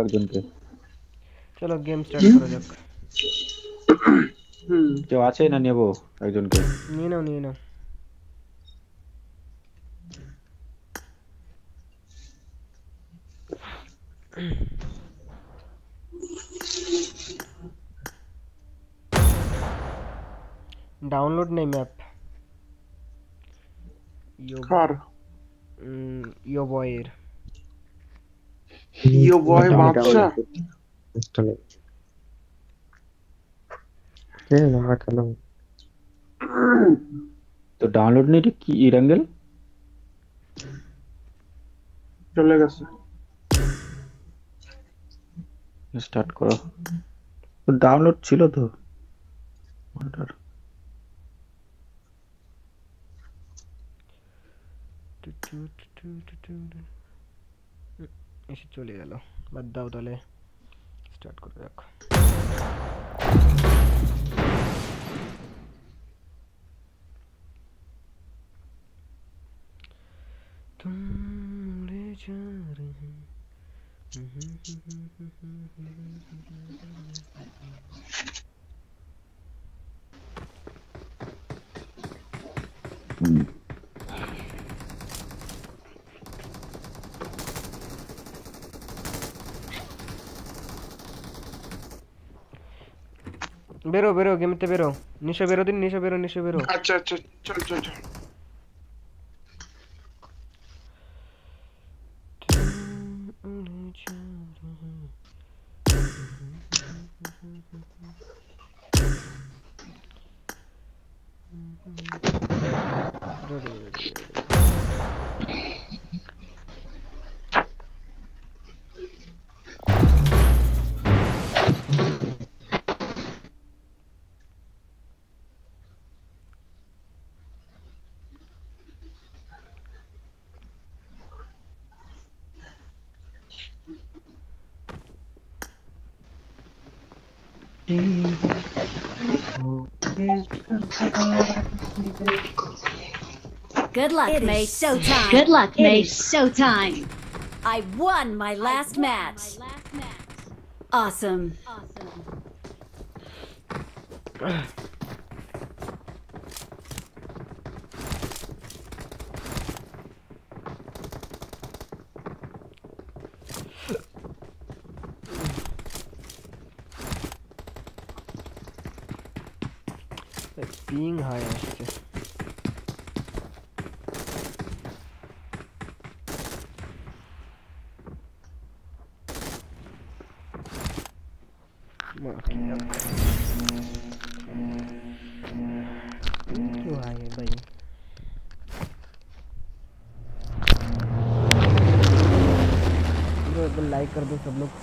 একজনকে। চলো game start করা যাক। হুম। কেউ আছে না নেব একজনকে? নিয়ে নাও নিয়ে নাও। ডাউনলোড নেই ম্যাপ ইয়ো কার ইয়ো বয়ের ইয়ো বয় বাদশা তো ডাউনলোড নেই এটা কি ইরাঙ্গেল চলে গেছে স্টার্ট করো তো ডাউনলোড ছিল তো ওটার এসে চলে গেল বাদ দাও তাহলে স্টার্ট করে রাখো तुम বেরো বেরো গেমতে বেরো। নিশো বেরো দিন নিশো বেরো নিশো বেরো। আচ্ছা আচ্ছা চল চল চল। Good luck, it May. So time. Good luck, it May. So time. I won my last, won match. My last match. Awesome. Awesome. सब लोग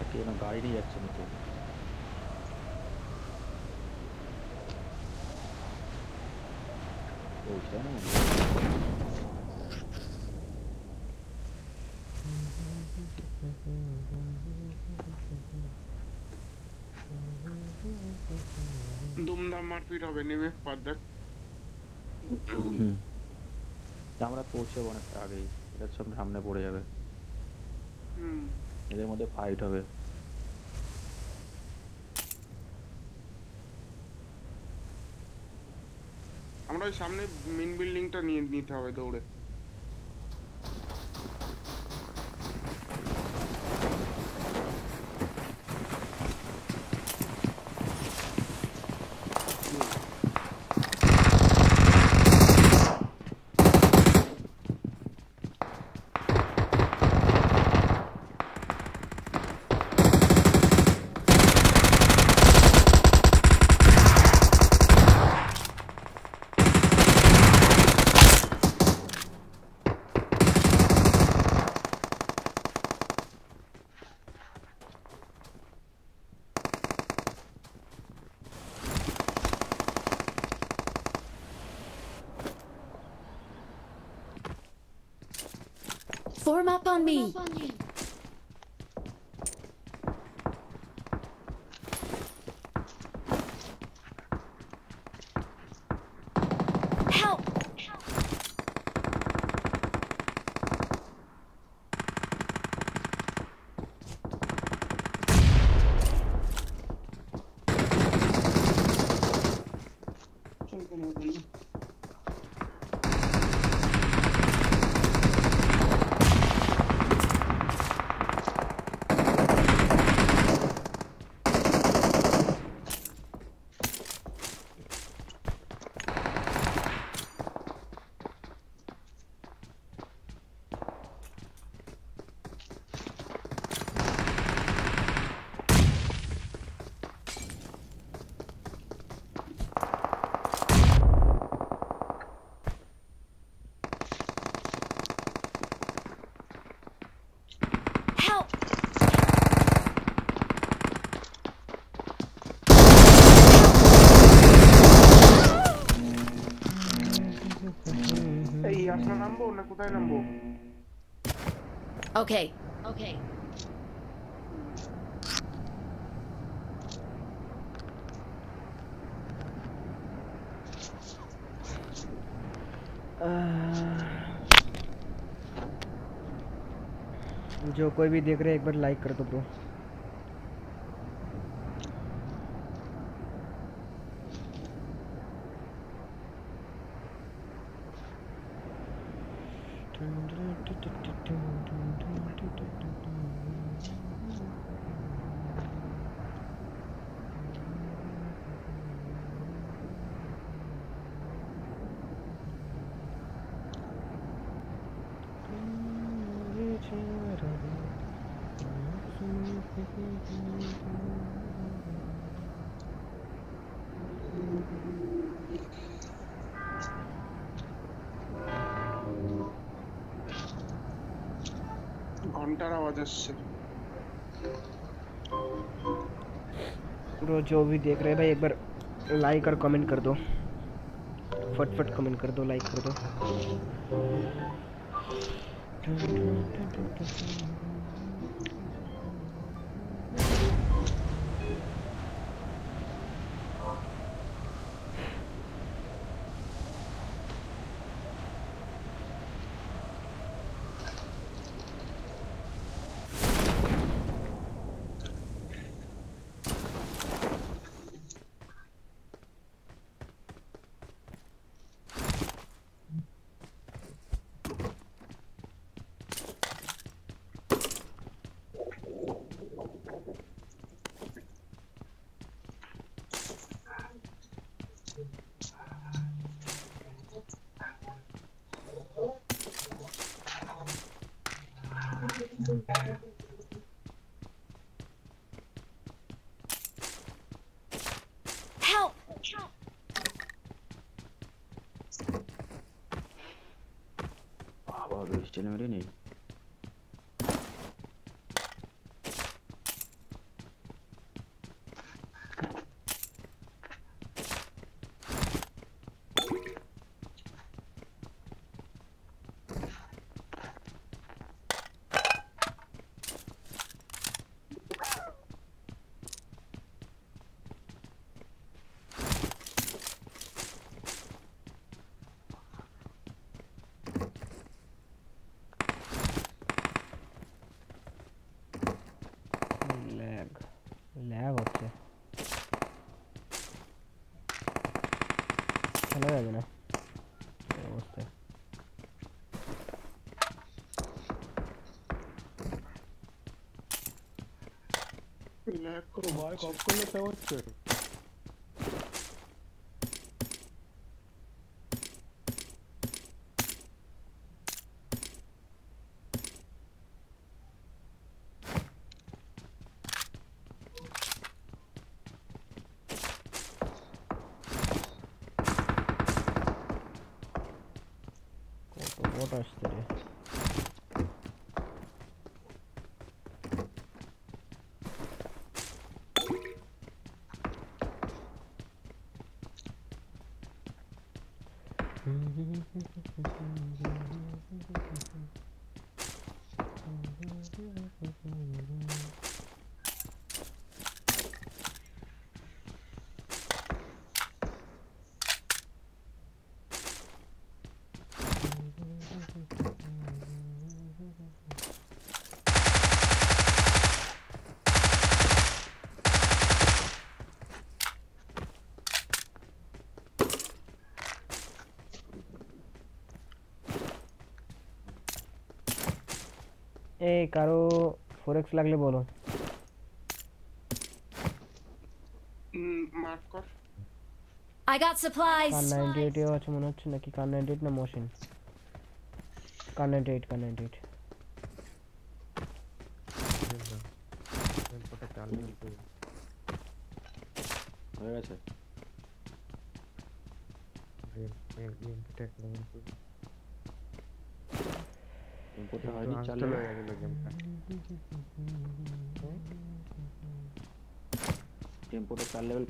কি যেন গাড়ি নিয়ে যাচ্ছে নিচে ওইটা না দুমদাম মারপিট হবে নেমে আমরা পৌঁছাবো অনেকটা আগেই এটা সব সামনে পড়ে যাবে। হুম। এদের মধ্যে ফাইট হবে। আমরা ওই সামনে মেন বিল্ডিংটা নিয়ে নিতে হবে দৌড়ে। Okay. Okay. जो कोई भी देख रहे हैं एक बार लाइक कर दो ब्रो ঘন্টার আওয়াজ আসছে ब्रो जो भी देख रहे हैं भाई एक बार लाइक और कमेंट कर दो फटफट कमेंट कर दो लाइक कर दो Help! Ah, Help. this bagus channel dia. है मैंने Lekko, vai, kako ne te hoće? ए कारो 4x लागले बोलो মার্ক কর I got supplies. কার 98 আছে মনে হচ্ছে নাকি কার 98 না মোশন কার 98 কার 98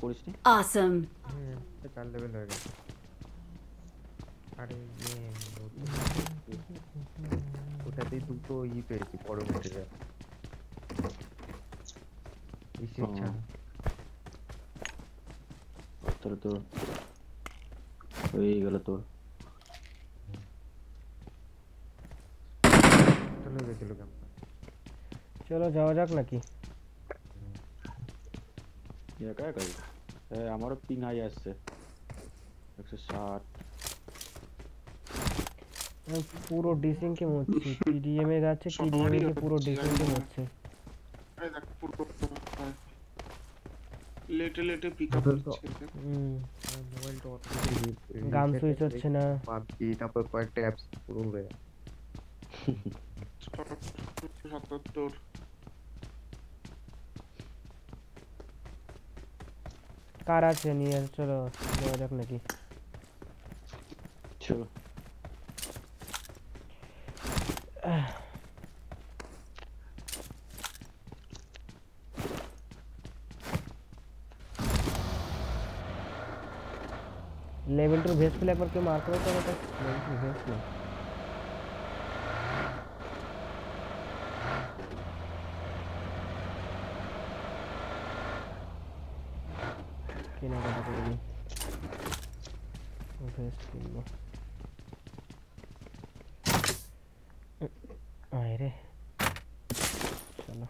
টেম্পোটা চার লেভেল করিস নি Awesome. চার লেভেল হয়ে গেছে আরে ইয়ে ওটাতেই দুটো ই পেয়েছি বড় মেটেরিয়াল ইসের ও। ছাড়া তোর তো হয়ে গেল তোর চলে গেছিল কেমন চলো যাওয়া যাক নাকি একা একাই হ্যাঁ আমারও পিং হাই আসছে একশো ষাট পুরো ডিসিং কে মরছে পিডিএম এ যাচ্ছে পিডিএম কে পুরো ডিসিং কে মরছে লেটে লেটে পিক আপ হচ্ছে হুম মোবাইল তো গান সুইচ হচ্ছে না পাবজি তারপর কয়েকটা অ্যাপস পুরো হয়ে 77 कारा से नहीं है चलो रखने की। चलो लेवल टू भेज प्ले पर के मार करो तो लेवल टू भेज play Kenapa aku ini? Investing mah. Aire. Sana.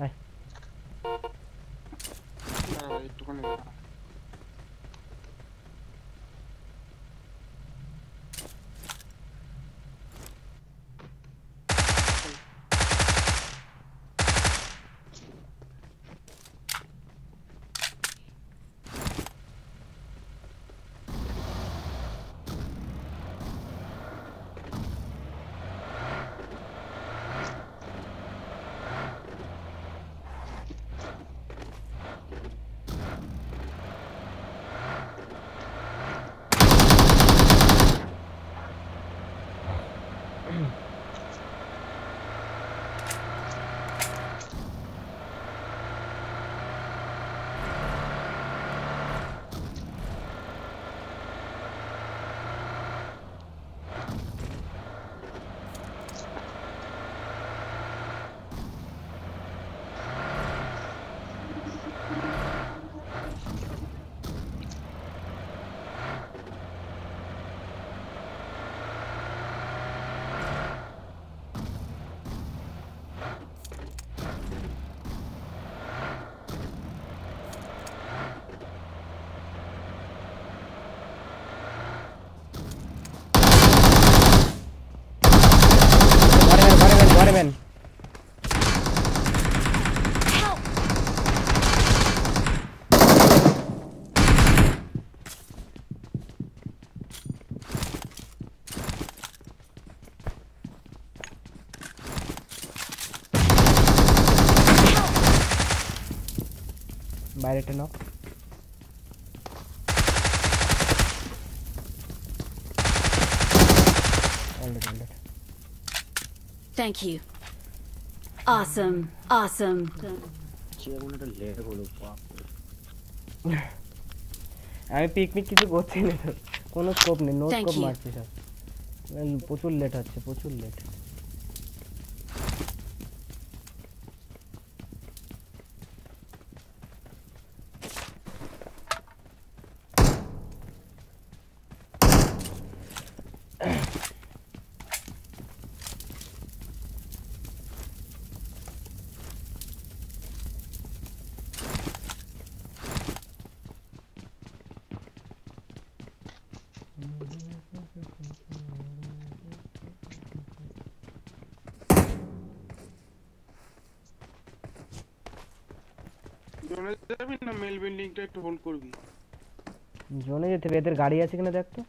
Ay. Nah, itu kan দাঁড়া একটুখানি দাঁড়া। বাইরেটা knock already already Thank you. Awesome. Awesome. সে এখন একটা লেট হলো বাপ রে। আমি পিকনিক কিছু করছি না তো কোনো স্কোপ নেই নো Thank স্কোপ you. মারছি সব এই প্রচুর লেট হচ্ছে প্রচুর লেট একটু হোল্ড করবি। জোনে যেতে হবে। এদের গাড়ি আছে কিনা দেখ তো।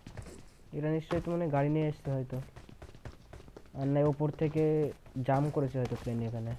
এরা নিশ্চয়ই তো মানে গাড়ি নিয়ে এসছে হয়তো। আর না, ওপর থেকে জাম করেছে হয়তো প্লেন এখানে।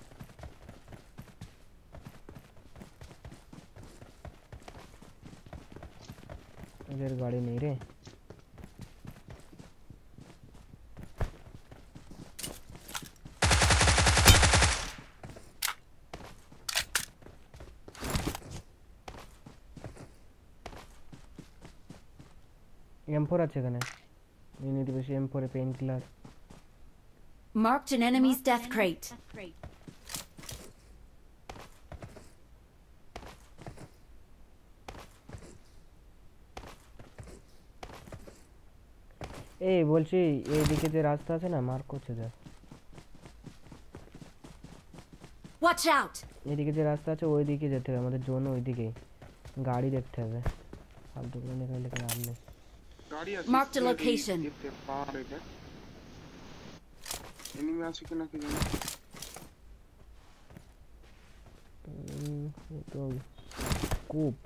বেশি এম ফোরে painkiller Marked an enemy's death crate. এই বলছি এইদিকে যে রাস্তা আছে না মার্ক করছে যা Watch out. এদিকে যে রাস্তা আছে ওই দিকে যেতে হবে আমাদের জোন ওই দিকেই গাড়ি দেখতে হবে ফালতু করে এখানে লেখা লাভ নেই Mark the location. যেতে পারে দেখ আছে কিনা কি জানি উম, কূপ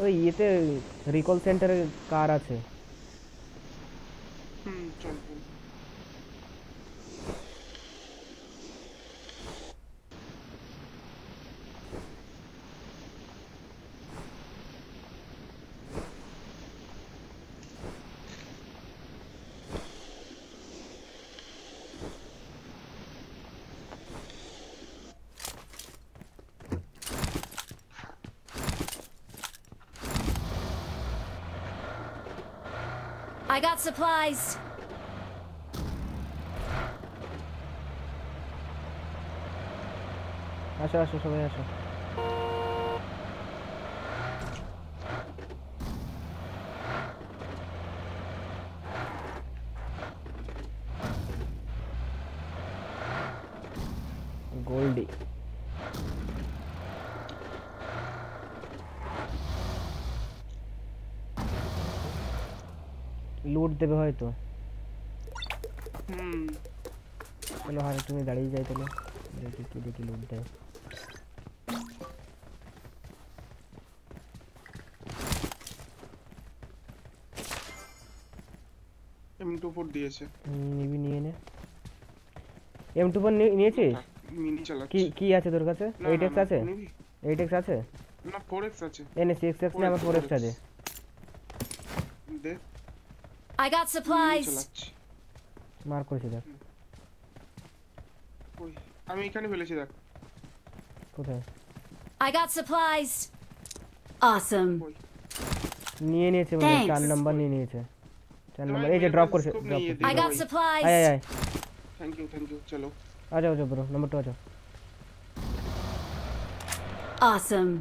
ওই ইয়েতে রিকল সেন্টারে কার আছে হুম চল I got supplies. আসো আসো সবাই আসো দেবে হয়তো। চলো হারে তুমি দাঁড়িয়ে যাই তাহলে। দেখি কি দেখি লুট দেয়। দিয়েছে। নিবি নিয়ে নে। নিয়েছিস? মিনি চালাচ্ছি। কি কি আছে তোর কাছে? আছে? আছে? না আছে। এনে আমার ফোর 4X, এক্সটা দে দে। I got mini supplies. চালাচ্ছি মার করেছি দেখ ওই আমি এখানে ফেলেছি দেখ কোথায় I got supplies. Awesome. ওই নিয়ে নিয়েছে মনে হয়, চার Thanks. নাম্বার নিয়ে নিয়েছে চার তোমার নাম্বার এই যে মেয়ে ড্রপ কাছে করেছে scope ড্রপ নিয়ে করেছে I দিলো got ওই। আয় supplies. আয় আয় থ্যাংক ইউ থ্যাংক ইউ চলো আ যাও যাও ব্রো নাম্বার টু আ যাও Awesome.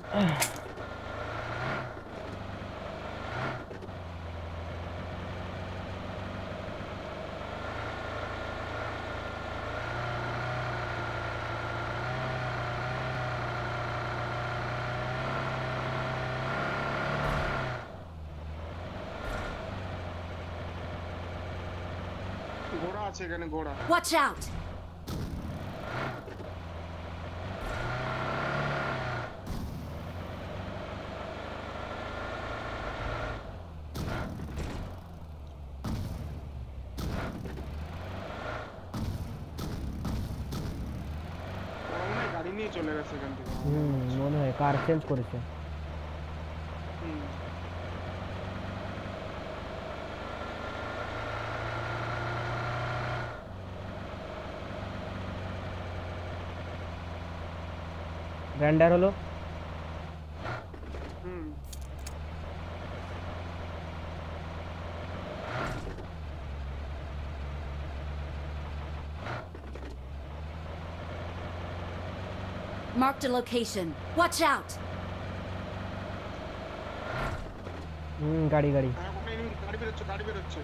చేయగానే గోడ వాచ్ అవుట్ মনে হয় কার চেঞ্জ করেছে গ্র্যান্ডার হলো Marked a location. Watch out! Hmm গাড়ি গাড়ি গাড়ি বেরোচ্ছে গাড়ি বেরোচ্ছে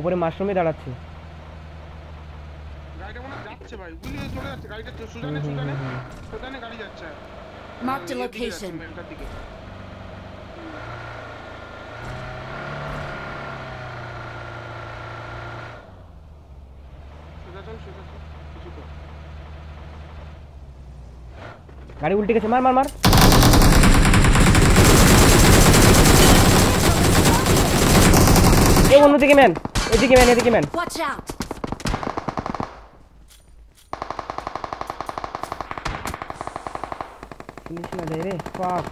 উপরে মাশরুমে দাঁড়াচ্ছি যাচ্ছে ভাই এই চলে যাচ্ছে গাড়িটা। তো সুজানে সুজানে। সুজানে গাড়ি যাচ্ছে। চল কিছু কর। গাড়ি উল্টে গেছে মার মার মার। এই অন্যদিকে ম্যান এদিকে ম্যান এদিকে man. Watch out! পুলিশ না যায় রে ফাক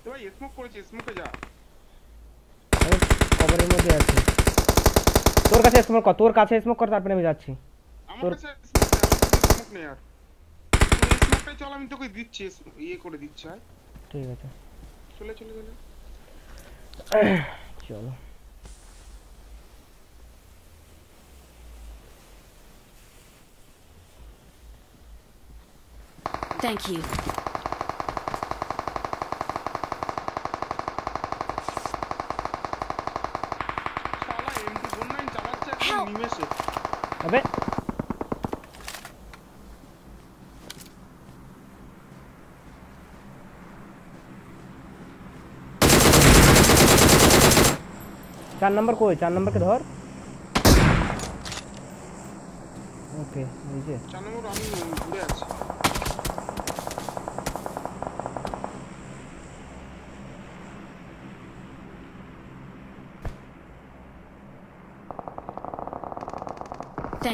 এ ভাই স্মোক করেছে স্মোকে যা আমি কভারের মধ্যে আছি তোর কাছে স্মোক কর তোর কাছে স্মোক কর তারপরে আমি যাচ্ছি আমার তোর- কাছে স্মোক নেই আর তুই স্মোকটাই চল আমি তোকে দিচ্ছি ইয়ে করে দিচ্ছি আর ঠিক আছে চলে চলে চলে চলো Thank you. শালা এমডি ফোর নাইন চালাচ্ছে একদম Help! নিমেষে আবে চার নাম্বার কই চার নাম্বারকে ধর ওকে এই যে চার নম্বর আমি ঘুরে আছি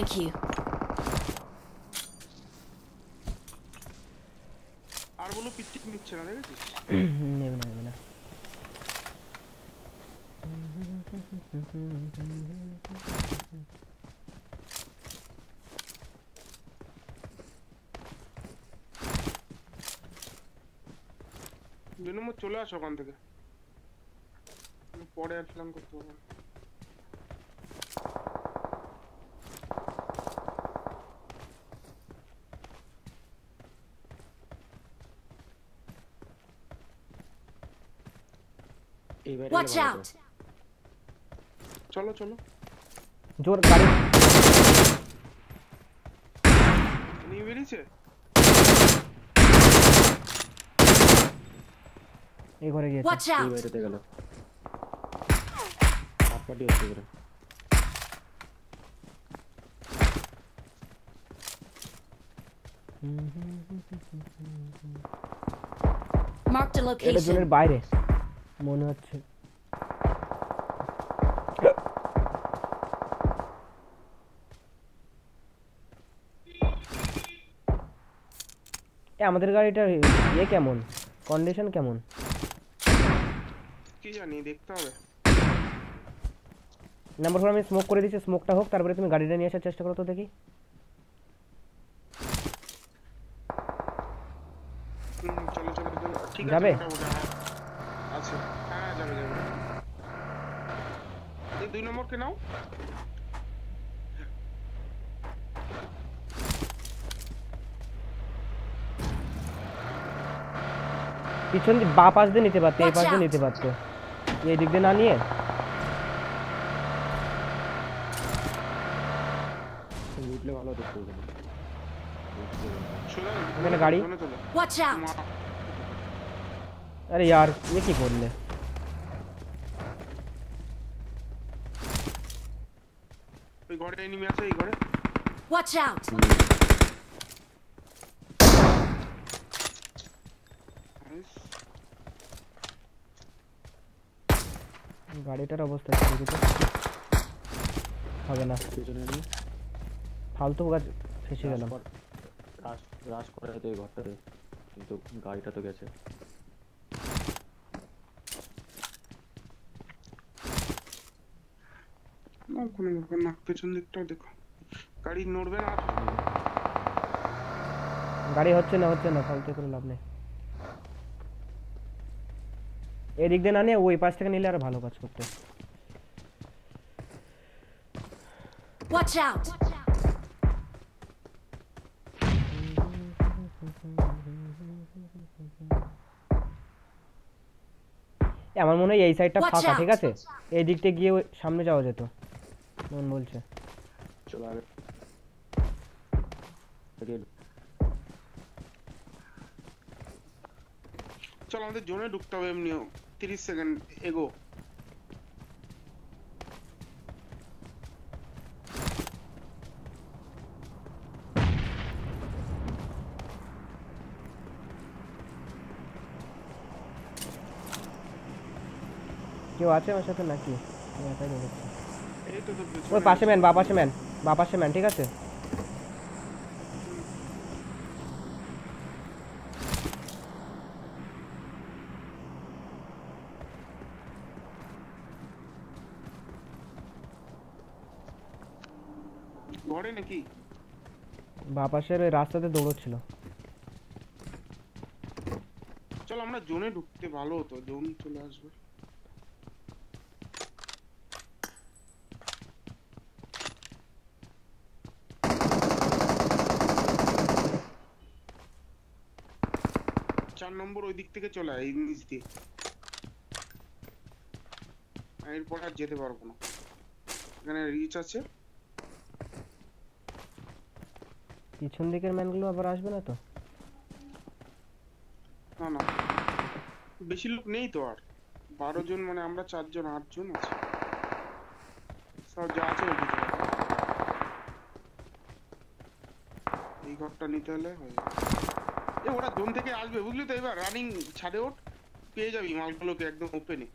Thank you. আর বলো পিকটিক নিচ্ছে না, দেখেছিস? নেবে না চলে আসো ওখান থেকে। পরে আর করতে হবে। Watch ভালো out! তো। চলো চলো জোর গাড়ি নিয়ে বেরিয়েছে এই ঘরে গিয়েছে Watch এই out! বাইরেতে গেল হাত পাটি হচ্ছে করে Marked a এটা জোনের location. বাইরে মনে হচ্ছে আমাদের গাড়িটার ইয়ে কেমন? কন্ডিশন কেমন? কি জানি দেখতে হবে। নাম্বার ফোর আমি স্মোক করে দিচ্ছি স্মোকটা হোক তারপরে তুমি গাড়িটা নিয়ে আসার চেষ্টা করো তো দেখি। যাবে? মোটামুটি, হ্যাঁ। যাবে যাবে। দুই নম্বরকে নাও। পিছন দিয়ে বা পাশ দিয়ে নিতে পারতে এই Watch পাশ দিয়ে out! নিতে পারতে এই দিক দিয়ে না নিয়ে উঠলে ভালো দেখতে হবে সোজা এখানে গাড়ি? জোনে চলো Watch out! মা- আরে ইয়ার এ কি করলে ওই ঘরে এনিমি আছে এই ঘরে Watch out! গাড়িটার অবস্থা কি হবে না। পেছনে নিয়ে ফালতু গাছ ফেসে গেলাম। রাশ রাশ করে তো এই ঘরটাতে। কিন্তু গাড়িটা তো গেছে। না কোনো ব্যাপার না পেছন দিকটাও দেখো। গাড়ি নড়বে না। গাড়ি হচ্ছে না হচ্ছে না ফালতু করে লাভ নেই। এদিক দিয়ে না নিয়ে ওই পাশ থেকে নিলে আর ভালো কাজ করতে। Watch out! আমার মনে হয় এই সাইডটা ফাঁকা ঠিক আছে? এই দিকটা গিয়ে ওই সামনে যাওয়া যেত। মন বলছে। চলো আগে। চল আমাদের জোনে ঢুকতে হবে এমনিও। তিরিশ সেকেন্ড এগো কেউ আছে আমার সাথে নাকি আমি একাই দৌড়াচ্ছি। এই তো তোর পেছনে ওই পাশে ম্যান বা পাশে ম্যান বা পাশে ম্যান ঠিক আছে ঘরে নাকি বা ওই রাস্তাতে দৌড়চ্ছিল। চল আমরা জোনে ঢুকতে ভালো হতো জোন চলে আসবে। চার নম্বর ওই দিক থেকে চলে আয় এই নিচ দিয়ে। এরপর আর যেতে পারব না। এখানে রিচ আছে। পিছন দিকের ম্যানগুলো আবার আসবে না তো? না না। বেশি লোক নেই তো আর। বারো জন মানে আমরা চারজন আটজন আছে। সব যা আছে। এই ঘরটা নিতে হলে হয়ে যাবে। এ ওরা জোন থেকে আসবে বুঝলি তো এবার? রানিং ছাদে ওঠ পেয়ে যাবি মালগুলোকে একদম ওপেনে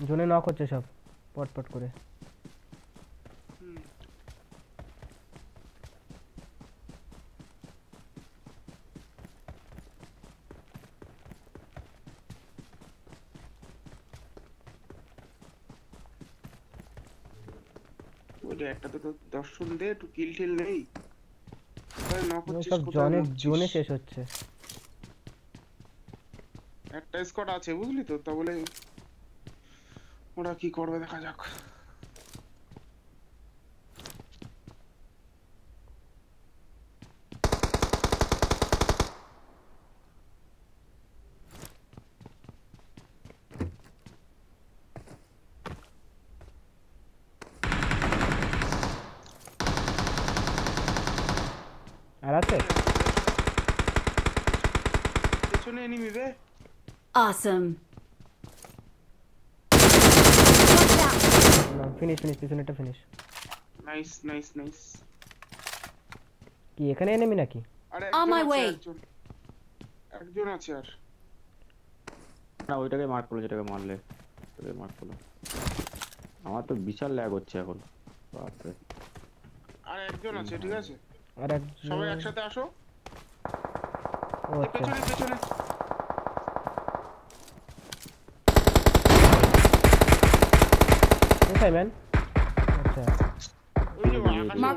জোনে নক হচ্ছে সব পট পট করে ওইটা একটা তো দর্শন দে একটু কিল টিল নেই। নক সব জোনে শেষ হচ্ছে। একটা স্কট আছে বুঝলি তো? তা বলে ওরা কি করবে দেখা যাক আর আছে পেছনে এনিমি রে Awesome. ফিনিশ ফিনিশ পিছনেটা ফিনিশ নাইস নাইস নাইস কি এখানে এনেমি নাকি? আরে On একজন my একজন। আছে আর। না ওইটাকে মার্ক করল যেটাকে মারলে। ওটাকে মার্ক করল আমার তো বিশাল ল্যাগ হচ্ছে এখন। বাপরে। আর একজন আছে ঠিক আছে। আর একজন সবাই একসাথে আসো। ও আচ্ছা। পেছনে পেছনে। কোথায় ম্যান আচ্ছা।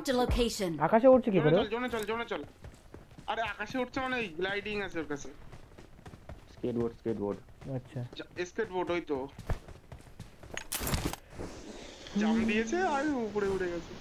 The location. আকাশে উঠছে কি করে চল জোনে চল জোনে চল। আরে আকাশে উঠছে মানে গ্লাইডিং আছে ওর কাছে। স্কেটবোর্ড স্কেটবোর্ড আচ্ছা। স্কেট বোর্ড ওই তো। জাম দিয়েছে আর উপরে উড়ে গেছে।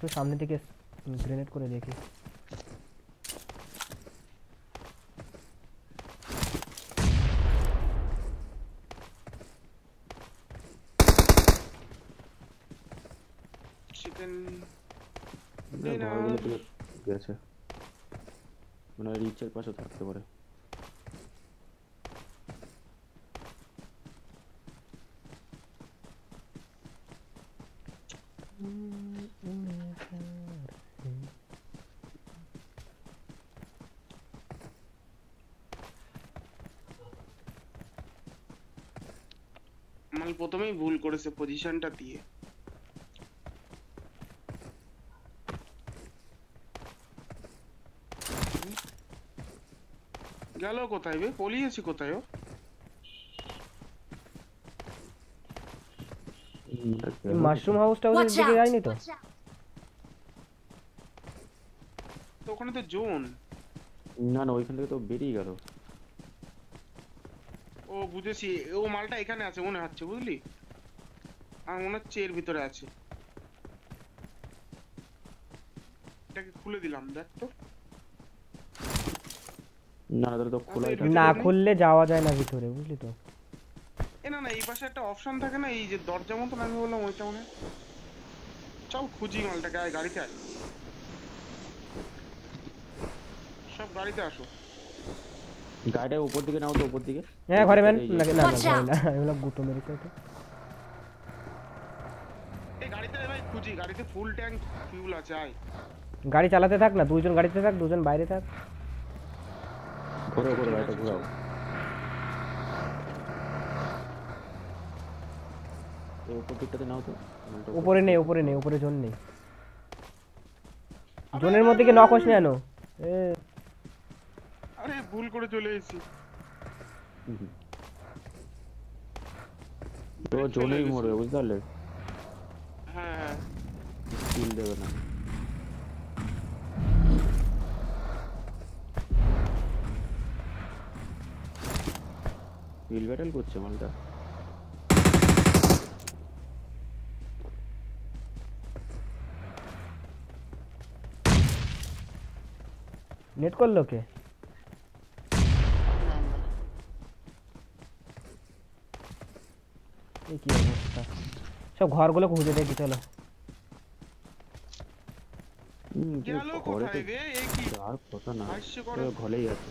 একটু সামনে থেকে গ্রেনেড করে দেখি। গেছে। মানে রিচের পাশে থাকতে পারে। করেছে পজিশনটা দিয়ে গেল কোথায় বে পলিয়েছি কোথায় ও মাশরুম হাউসটা ওদের দিকে যায়নি তো তো ওখানে তো জোন না না ওইখান থেকে তো বেরিয়ে গেল। ও বুঝেছি ও মালটা এখানে আছে মনে হচ্ছে বুঝলি? আর মনে হচ্ছে এর ভিতরে আছে। এটাকে খুলে দিলাম দেখ তো। না তো খোলাই থাকে না খুললে যাওয়া যায় না ভিতরে বুঝলি তো? এ না না এই পাশে একটা অপশন থাকে না এই যে দরজা মতন আমি বললাম ওইটা মনে চল খুঁজি মালটাকে আয় গাড়িতে আয়। সব গাড়িতে আসো। গাড়িটা উপর দিকে নাও তো উপর দিকে। হ্যাঁ ঘরে এই না না না এগুলো গুতো মেরেছে তো এই গাড়িতে আয় ভাই খুঁজি গাড়িতে ফুল ট্যাঙ্ক ফিউল আছে আয়। গাড়ি চালাতে থাক না দুজন গাড়িতে থাক দুজন বাইরে থাক। ঘোরো ঘোরো গাড়িটা ঘোরাও। তো উপর দিকটাতে নাও তো। উপরে নেই উপরে নেই উপরে জোন নেই। জোনের মধ্যে কি নক হস না এ। আরে ভুল করে চলে এসেছি। তো জোনেই মরবে বুঝতে পারলে? স্কিল দেবে না হিল ব্যাটেল করছে মালটা নেট করলো কে না, না। এই কি অবস্থা সব ঘরগুলো খুঁজে দেখি চলো গেল কোথায় রে? এ কি? যাওয়ার কথা না ঘরেই আছে।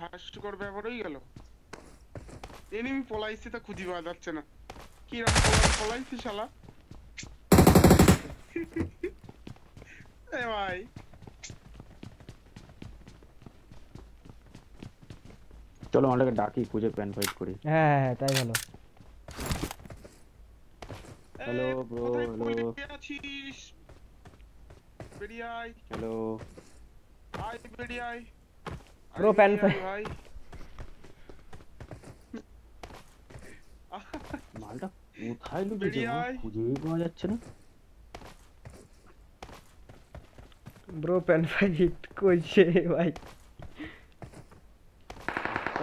হাস্যকর ব্যাপার হয়ে গেল। এনিমি পলাইছে তা খুঁজি পাওয়া যাচ্ছে না। কি রকম পলা- পলাইছে শালা? এ ভাই। চলো মালটাকে ডাকি খুঁজে প্যান ফাইট করি। হ্যাঁ হ্যাঁ হ্যাঁ তাই ভালো। Hello, bro, কোথায় আছিস? হ্যালো আয়। বেরিয়ে আয় Bro, আয়। pan বেরিয়ে fry. আয় ভাই। মালটা কোথায় লুকিয়েছে বেরিয়ে খুঁজেই পাওয়া যাচ্ছে না। ব্রো প্যান ফাইট কইছে ভাই।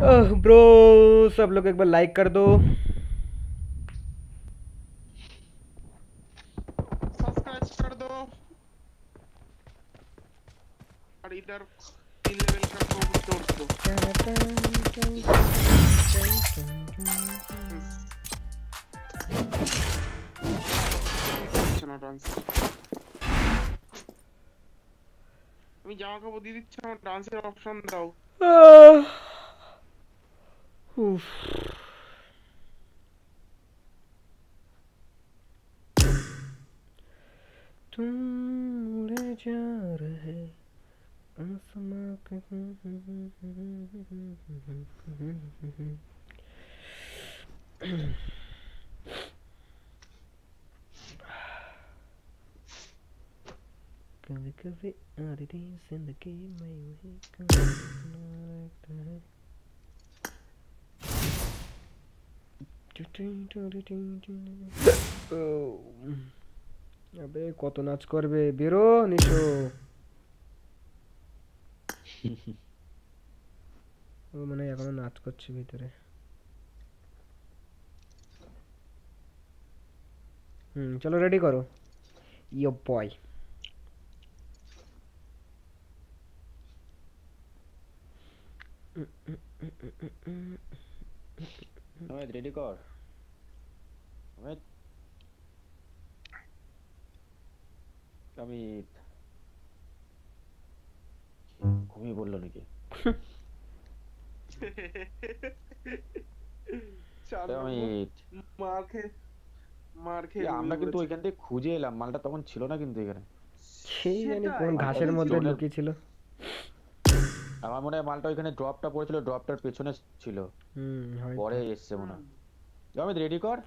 Ned. ब्रो सब लोग एक बार लाइक कर दो सब्सक्राइब कर दो और इधर तीन लेवल का कोड तोड़ दो চলো ডান্স আমি জামা কাপড় দিয়ে দিচ্ছি আমার ডান্সের অপশন দাও उफ। तुम उड़े जा रहे आसमां के कभी कभी आ रही ज़िंदगी में यूँ ही कभी लगता है আবে, কত নাচ করবে? বেরো, নিশো। ও মানে এখনও নাচ করছে ভিতরে। হুম, চলো রেডি করো। ইয়ো বয়। অমিত রেডি কর অমিত অমিত ঘুমিয়ে বলল নাকি? চার এ নম্বর অমিত মার খেয়ে মার খেয়ে আমরা কিন্তু ওইখান থেকে খুঁজে এলাম মালটা তখন ছিল না কিন্তু এখানে। সেই জানি কোন ঘাসের মধ্যে জোনের- লুকিয়েছিল আমার মনে হয় মালটা ওইখানে ড্রপটা পড়েছিল ড্রপটার পেছনে ছিল। হুম পরে এসছে মনে হয়। অমিত রেডি কর?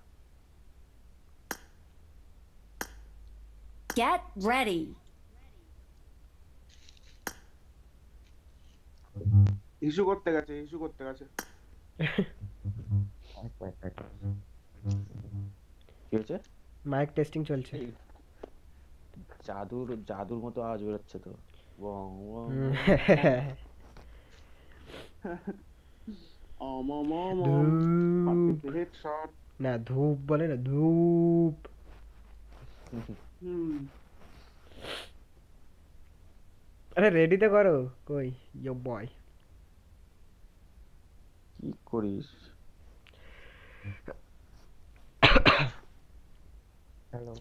Get ready. ইস্যু করতে গেছে ইস্যু করতে গেছে। এক পয়েন্ট এক কি হয়েছে? মাইক টেস্টিং চলছে। জাদুর জাদুর মতো আওয়াজ বেরোচ্ছে তো। অম অম অম হেডশট না ধূপ বলে না ধূপ। আরে রেডি তো করো। কই? ইয়ো বয় কি করিস? হ্যালো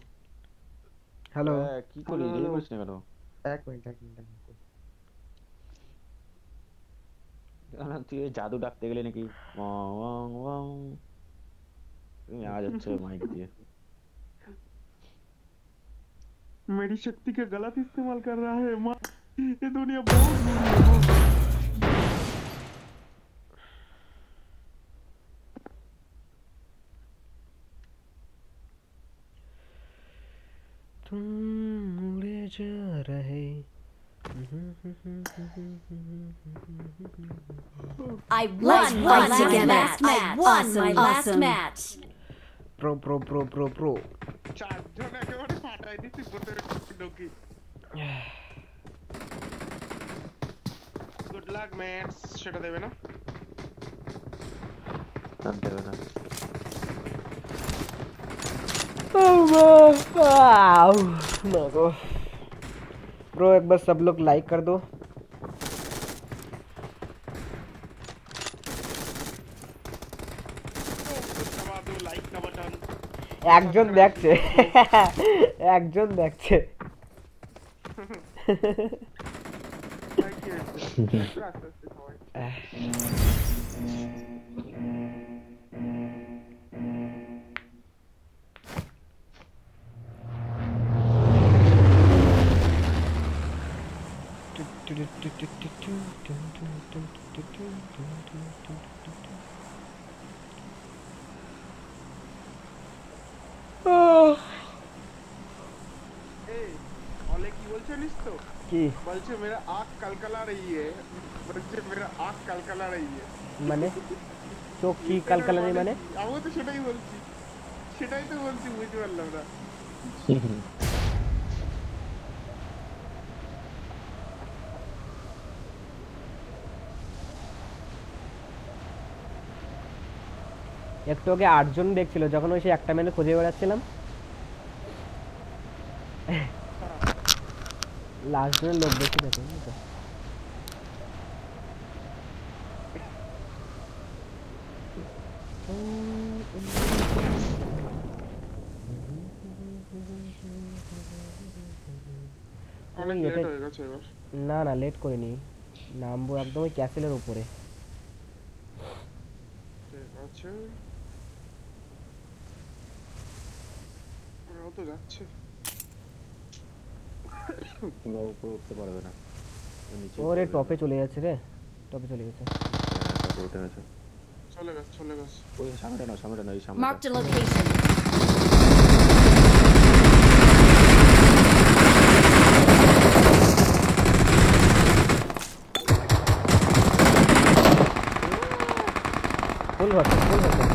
হ্যালো হ্যাঁ, কি করিস? রেডি. করিস না কেন? এক মিনিট এক মিনিট। তুই এই জাদু ডাকতে গেলে নাকি ওয়াং ওয়াং ওয়াং তুমি আওয়াজ হচ্ছে মাইক দিয়ে मेरी शक्ति का गलत इस्तेमाल कर रहा है माँ ये दुनिया बहुत बुरी है बहुत। तुम उड़े जा रहे I won Let's my last again. match. I won awesome, my last awesome. match. Pro, pro, pro, pro, pro. Good luck, man. Shut up, Devana. Done, Devana. Oh, wow. Oh, my God. Pro एक बार सब लोग like कर दो দবা দো like का button একজন দেখছে একজন দেখছে লাইক কি কি বলছে মেরা আখ কলকলা রহি হে বলছে মেরা আখ কলকলা রহি হে মানে চোখ কি কলকলা রহি মানে আমি তো সেটাই বলছি সেটাই তো বলছি বুঝতে পারলাম না একটু আগে আটজন দেখছিল যখন ওই সে একটা মেলে খুঁজে বেড়াচ্ছিলাম। লাস্ট জনের লোক বেশি এবার। না না লেট করিনি। নামবো একদম ওই ক্যাসেলের উপরে। ঠিক আছে ওরাও তো যাচ্ছে কিংবা উপরে উঠতে পারবে না ওরে টপে চলে যাচ্ছে রে টপে চলে গেছে। উঠে গেছে চলে গেছে চলে গেছে। ওই সামনেটা না সামনেটা না এই Marked সামনেটা a location. ফুল ভরসা ফুল ভরসা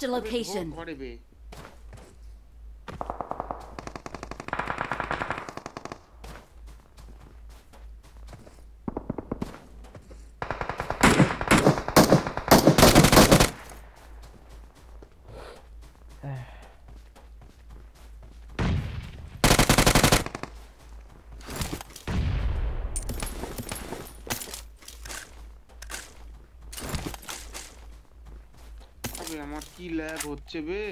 Marked a location. হচ্ছে বে।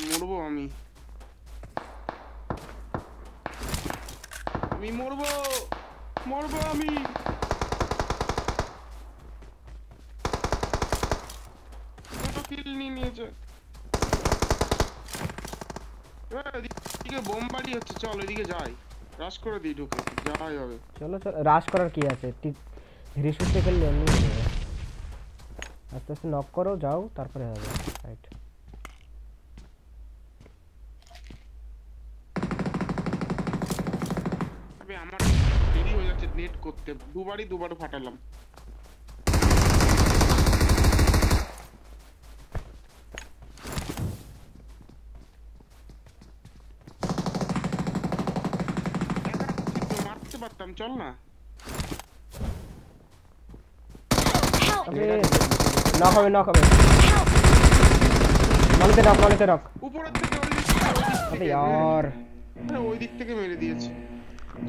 মরবো আমি। আমি মরবো। মরবো আমি। নিয়ে নিয়েছে। বোমবাড়ি হচ্ছে, চল এদিকে যাই। রাশ করে দিই হবে। চলো রাশ করার কি আছে? আস্তে আস্তে নক করো, যাও, তারপরে হবে রাইট আবে আমার দেরি হয়ে যাচ্ছে করতে দুবারই দুবার ফাটালাম। মারতে পারতাম চল না! নক হবে নক হবে। উপরের থেকে ওই দিক থেকে, ওই দিক আরে থেকে ওই দিক থেকে মেরে দিয়েছে।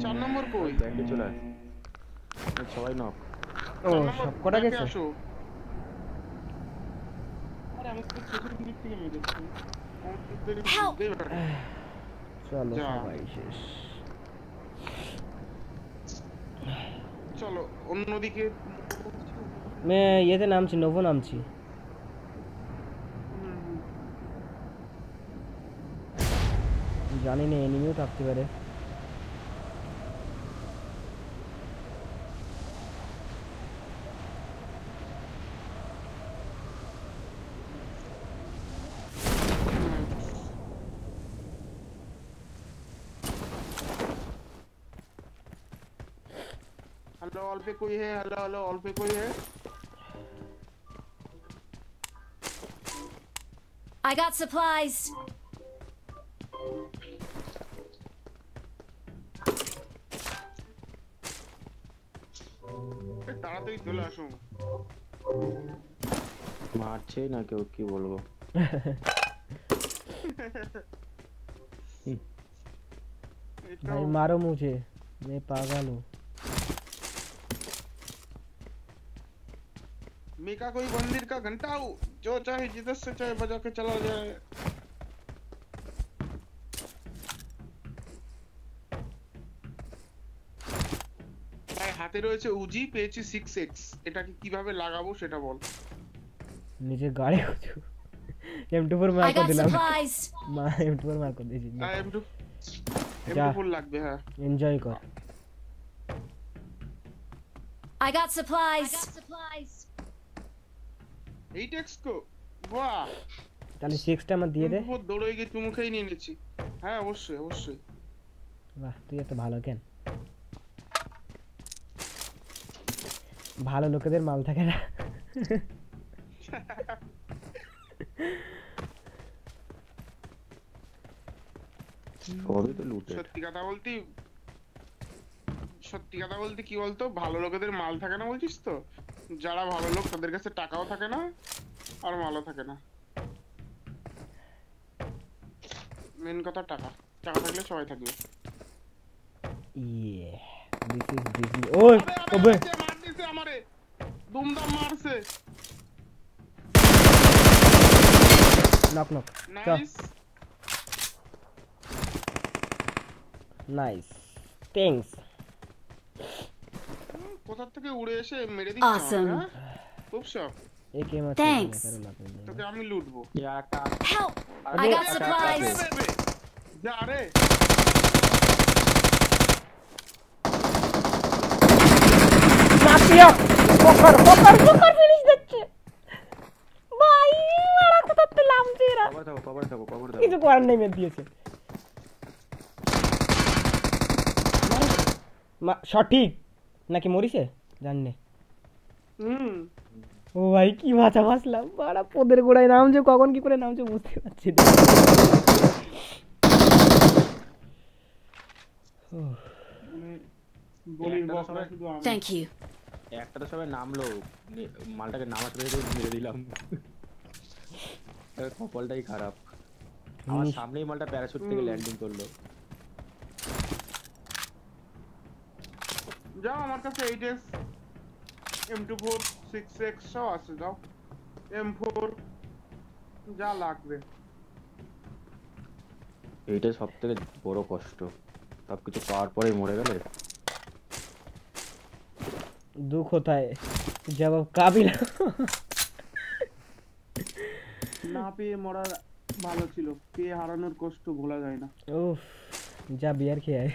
চার নম্বর কই? ব্যাংকে চলে সবাই নক ও সব কটা গেছে? আরে আমি দিক থেকে মেরেছি। চলো সবাই শেষ। চলো অন্যদিকে মে ইয়েতে নামছি নোভো নামছি। জানি না এনিমিও থাকতে পারে। कोई है हेलो हेलो ऑल पे कोई है I got supplies. এ, তাড়াতাড়ি চলে আসো মারছেই না কেউ কি বলবো এটা भाई मारो मुझे मैं पागल हूँ मेका कोई मंदिर का घंटा हो जो चाहे जिधर से चाहे बजा के चला जाए ভাই হাতে রয়েছে উজি পেয়েছি সিক্স এক্স এটাকে কিভাবে লাগাবো সেটা বল नीचे गाड़ी को छू एम टू फोर मार I कर got दिला supplies. मार एम टू फोर मार कर दीजिए এম টু এম যা। টু ফোর লাগবে হ্যাঁ एंजॉय कर I got supplies. কো বাহ! তাহলে সিক্সটা আমার দিয়ে দে। M24 দৌড়ে গিয়ে চুমু খেয়ে নিয়ে নিচ্ছি হ্যাঁ অবশ্যই অবশ্যই। বাহ তুই এত ভালো কেন? ভালো লোকেদের মাল থাকে না। সবই তো লুটে সত্যি কথা বলতে সত্যি কথা বলতে কি বলতো? ভালো লোকেদের মাল থাকে না বলছিস তো? যারা ভালো লোক তাদের কাছে টাকাও থাকে না আর মালও থাকে না মেন কথা টাকা টাকা থাকলে সবাই থাকবে ইয়ে দিস ইজ বিজি ওই আরে, ওবে আরে, মার দিছে আমারে দুমদাম মারছে নক নক চল নাইস নাইস থ্যাঙ্কস কোথা থেকে উড়ে এসে মেরে দিচ্ছে আমাকে, Awesome. হ্যাঁ? খুব শখ একে মাত্র Thanks. তোকে আমি লুটবো এই আর একটা Help! আর I got একটা- একটা supplies. আছে। বে, বে, যা রে মারতে ইয়া পকার পকার পকার ফিনিশ দিচ্ছে ভাই মারা কোথাতে লামছে এরা কভার থাকো কভার থাকো কভার থাকো কিছু করার নেই মেরে দিয়েছে মা- সঠিক নাকি মরিছে? জাননে। হুম। ও ভাই কি ভাষা ভাসলাম বাড়া পোদের গোড়ায় নামছে কখন কি করে নামছে বুঝতে পারছি না। মানে বলির একটা তো সবাই- শুধু আমি। Thank you. একটা তো সবাই নামলো। মালটাকে নামাতে পেরে মেরে দিলাম। এবার কপালটাই খারাপ। আমার সামনেই মালটা প্যারাশুট থেকে ল্যান্ডিং করল। যাও আমার কাছে 8s M24 6x সব আছে যাও। এম ফোর যা লাগবে। এইটা সব থেকে বড় কষ্ট। সব কিছু পাওয়ার পরে মরে গেলে? দুঃখ কোথায়? জবাব কাবিলা। না পেয়ে মরার ভালো ছিল। পেয়ে হারানোর কষ্ট ভোলা যায় না। ও যা বিয়ার খেয়ে আয়।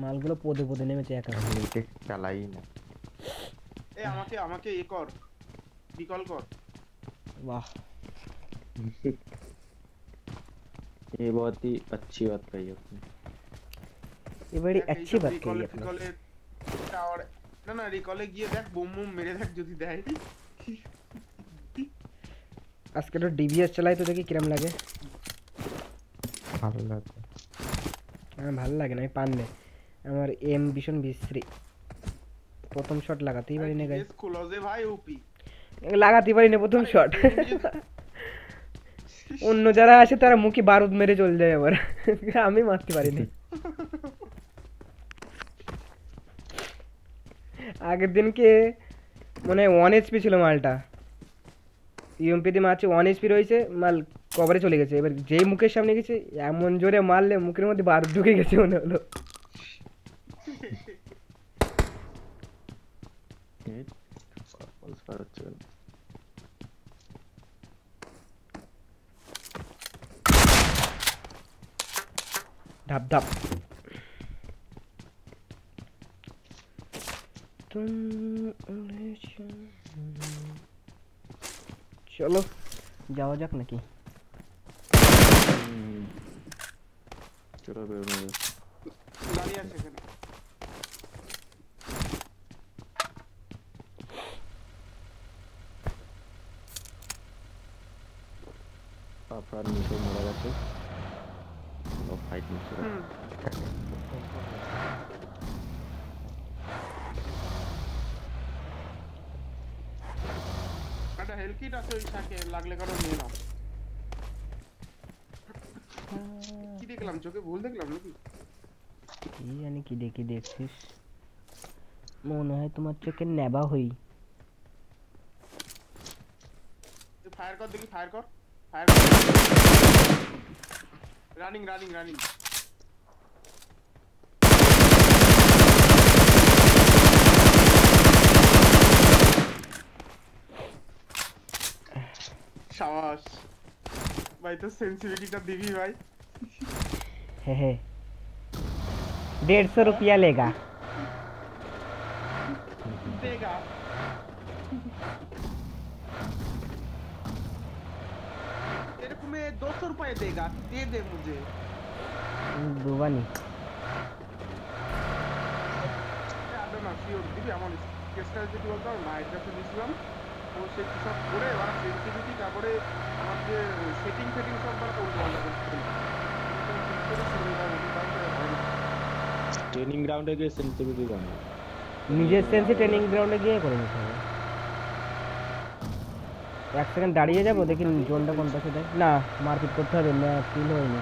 মালগুলো পদে পদে নেমেছে একা টেক চালাই না এ আমাকে আমাকে এ কর বিকল কর वाह ये बहुत ही अच्छी बात कही आपने ये बड़ी দেখ, अच्छी এইসব बात recall कही এ आपने ফিকলে টাওয়ার না না রিকলে গিয়ে দেখ বুম বুম মেরে দেখ যদি দেয় আজকে তো ডিবিএস চালাই তো দেখি কিরম লাগে ভালো লাগে। আমার ভালো লাগে না আমি পান নেই। আমার এম ভীষণ বিশ্রী। প্রথম শট লাগাতেই পারি না গাই ক্লোজে ভাই ওপি লাগাতেই পারি না প্রথম শট অন্য যারা আসে তারা মুখে বারুদ মেরে চলে যায় আবার। আমি মারতে পারি না। আগের দিনকে মানে ওয়ান এইচপি ছিল মালটা। ইউএমপি দিয়ে মারছে ওয়ান এইচপি রয়েছে মাল কবরে চলে গেছে। এবার যেই মুখের সামনে গেছে, এমন জোরে মারলে মুখের মধ্যে বার ঢুকে গেছে মনে হলো। ধাপ ধাপ। চলো, যাওয়া যাক নাকি। चलो बेरो দাঁড়িয়ে আছে এখানে আপনার নিচে মারা গেছে ও ফাইট নিচ্ছে হুম একটা হেলথ কিট আছে ওই শাকে লাগলে কারো নিয়ে নাও দেখলাম চোখে ভুল দেখলাম নাকি কি জানি কি দেখি দেখছিস মনে হয় তোমার চোখে নেবা হই ফায়ার কর দেখি ফায়ার কর ফায়ার কর রানিং রানিং রানিং সাবাস ভাই তো সেন্সিটিভিটিটা দিবি ভাই हे हे डेढ़ सौ रुपया लेगा देगा तेरे को मैं दो सौ रुपए देगा दे दे मुझे দুবানি আদৌ না শিওর দিবি আমার কেসটা যদি বলতো মায়ের কাছে দিয়েছিলাম ও সে কি সব করে এবার সেন্সিটিভিটি তারপরে আমার যে সেটিং ফেটিং সব বার করে দেওয়া লাগবে ট্রেনিং গ্রাউন্ডে গিয়ে সেন্সিটিভিটি জানো নিজের সেন্সে ট্রেনিং গ্রাউন্ডে গিয়ে করে নিতে হবে। এক সেকেন্ড দাঁড়িয়ে যাব, দেখি জোনটা কোন পাশে দেয়। না, মারপিট করতে হবে, না ফিল হয়নি।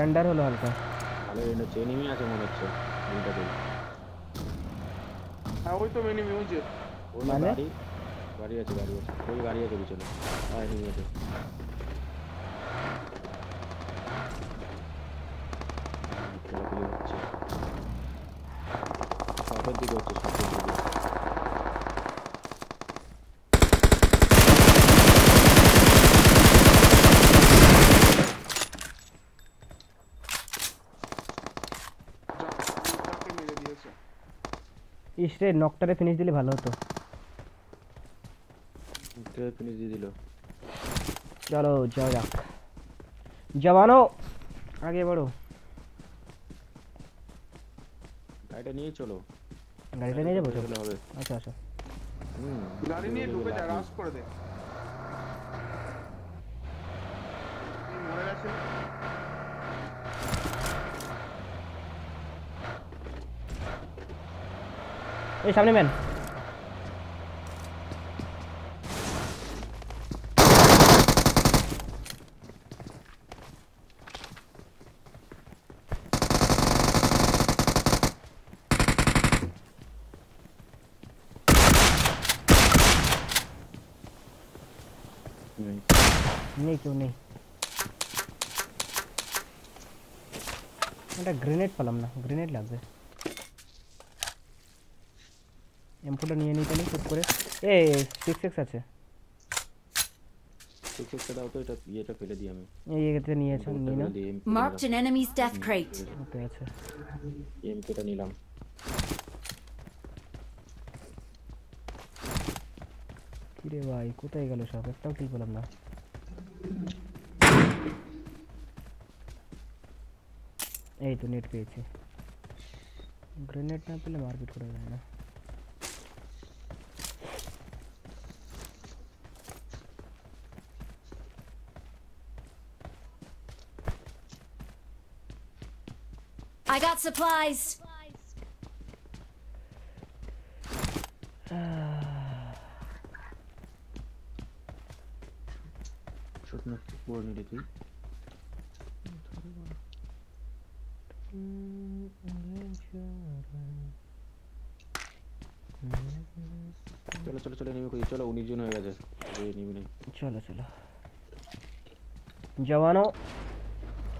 র্যান্ডার হলো হালকা ভালো রেন্ড হচ্ছে এনিমি আছে মনে হচ্ছে এনিমিটাতে হ্যাঁ ওই তো মেনি মিউজে ওই না মানে? গাড়ি গাড়ি আছে গাড়ি আছে ওই গাড়ি আছে পিছনে হ্যাঁ এনিমি ইসরে নকটারে ফিনিশ দিলে ভালো হতো। ফিনিশ দিয়ে দিল। চলো যাও যাক জওয়ানো আগে বড়ো। গাড়িটা নিয়ে চলো। গাড়িটা নিয়ে যাব চলো হবে। আচ্ছা আচ্ছা। হুম। গাড়ি নিয়ে ঢুকে যা রাস করে দে। ये सामने मैन नहीं ग्रेनेड पलम ना ग्रेनेड लग गए এমফোটা নিয়ে নিতে নেই চুপ করে। এ সিক্স এক্স আছে। সিক্স দাও তো এটা ইয়েটা ফেলে দিই আমি। এই এতে নিয়েছো নিয়ে আছে। নিলাম। কিরে ভাই কোথায় গেল সব? একটাও পেলাম না। এই তো নেট পেয়েছি। গ্রেনেড না পেলে মারপিট করা যায় না। I got supplies. ছোট না করে নিলি তুই চলো চলো চলো নেমে খুঁজি চলো উনিশ জন হয়ে গেছে এই নিবি নেই চলো চলো জওয়ানো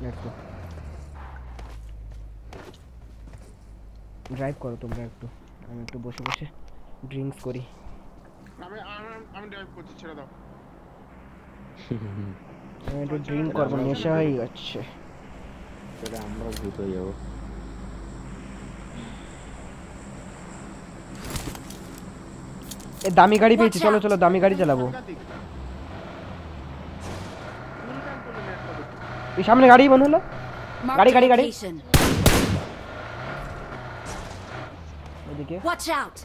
লেটস গো ড্রাইভ করো তোমরা একটু। আমি একটু বসে বসে ড্রিঙ্কস করি। আমি আমি- আমি ড্রাইভ করছি ছেড়ে দাও। আমি একটু ড্রিঙ্ক করব নেশা হয়ে যাচ্ছে। তাহলে আমরা ভূত হয়ে যাব। এ দামি গাড়ি পেয়েছি চলো চলো দামি গাড়ি চালাবো। এই সামনে গাড়ি মনে হলো? গাড়ি গাড়ি a ওদিকে Watch out.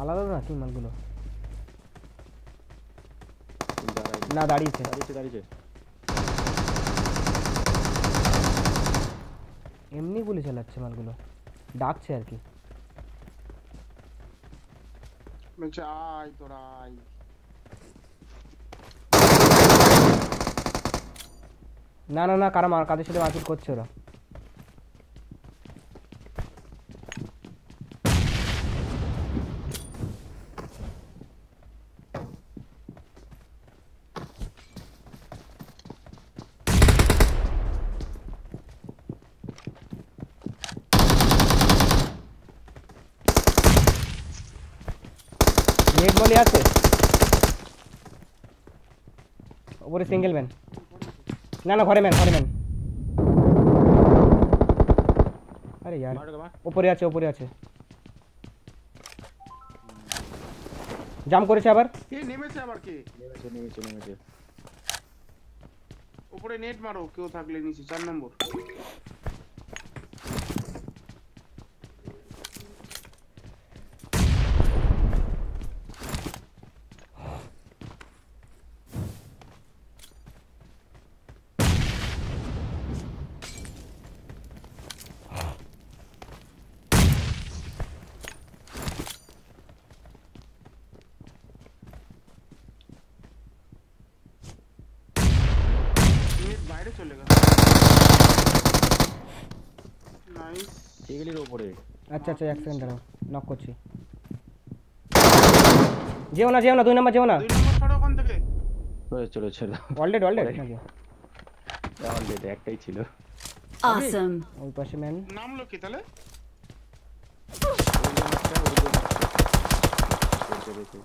আলাদা না কি মালগুলো? না দাঁড়িয়েছে। দাঁড়িয়েছে দাঁড়িয়েছে। এমনি গুলি চালাচ্ছে মালগুলো। ডাকছে আর কি। বলছে আয় তোরা আয়। না না না কারা মার কাদের সাথে মারপিট করছে ওরা। আছে? ওপরে সিঙ্গেল ম্যান না না ঘরে ম্যান ঘরে ম্যান আরে यार মার ওকে, মার। ওপরে আছে ওপরে আছে জাম করেছে আবার কে নেমেছে আবার কে নেমেছে নেমেছে নেমেছে উপরে নেট মারো কেউ থাকলে নিচে চার নম্বর এগুলির ওপরে আচ্ছা আচ্ছা এক সেকেন্ড দাঁড়াও নক করছি। যেও না যেও না দুই নাম্বার যেও না। দুই নম্বর ছাড়ো ওখান থেকে। চলে অলরেড অলরেড অলরেডি একটাই ছিল। Awesome. ওই পাশে ম্যান নামলো কি তাহলে?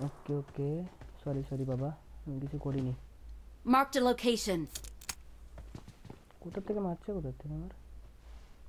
ওকে ওকে। সরি সরি বাবা আমি কিছু করিনি. কোথা থেকে মারছে কোথা থেকে আমার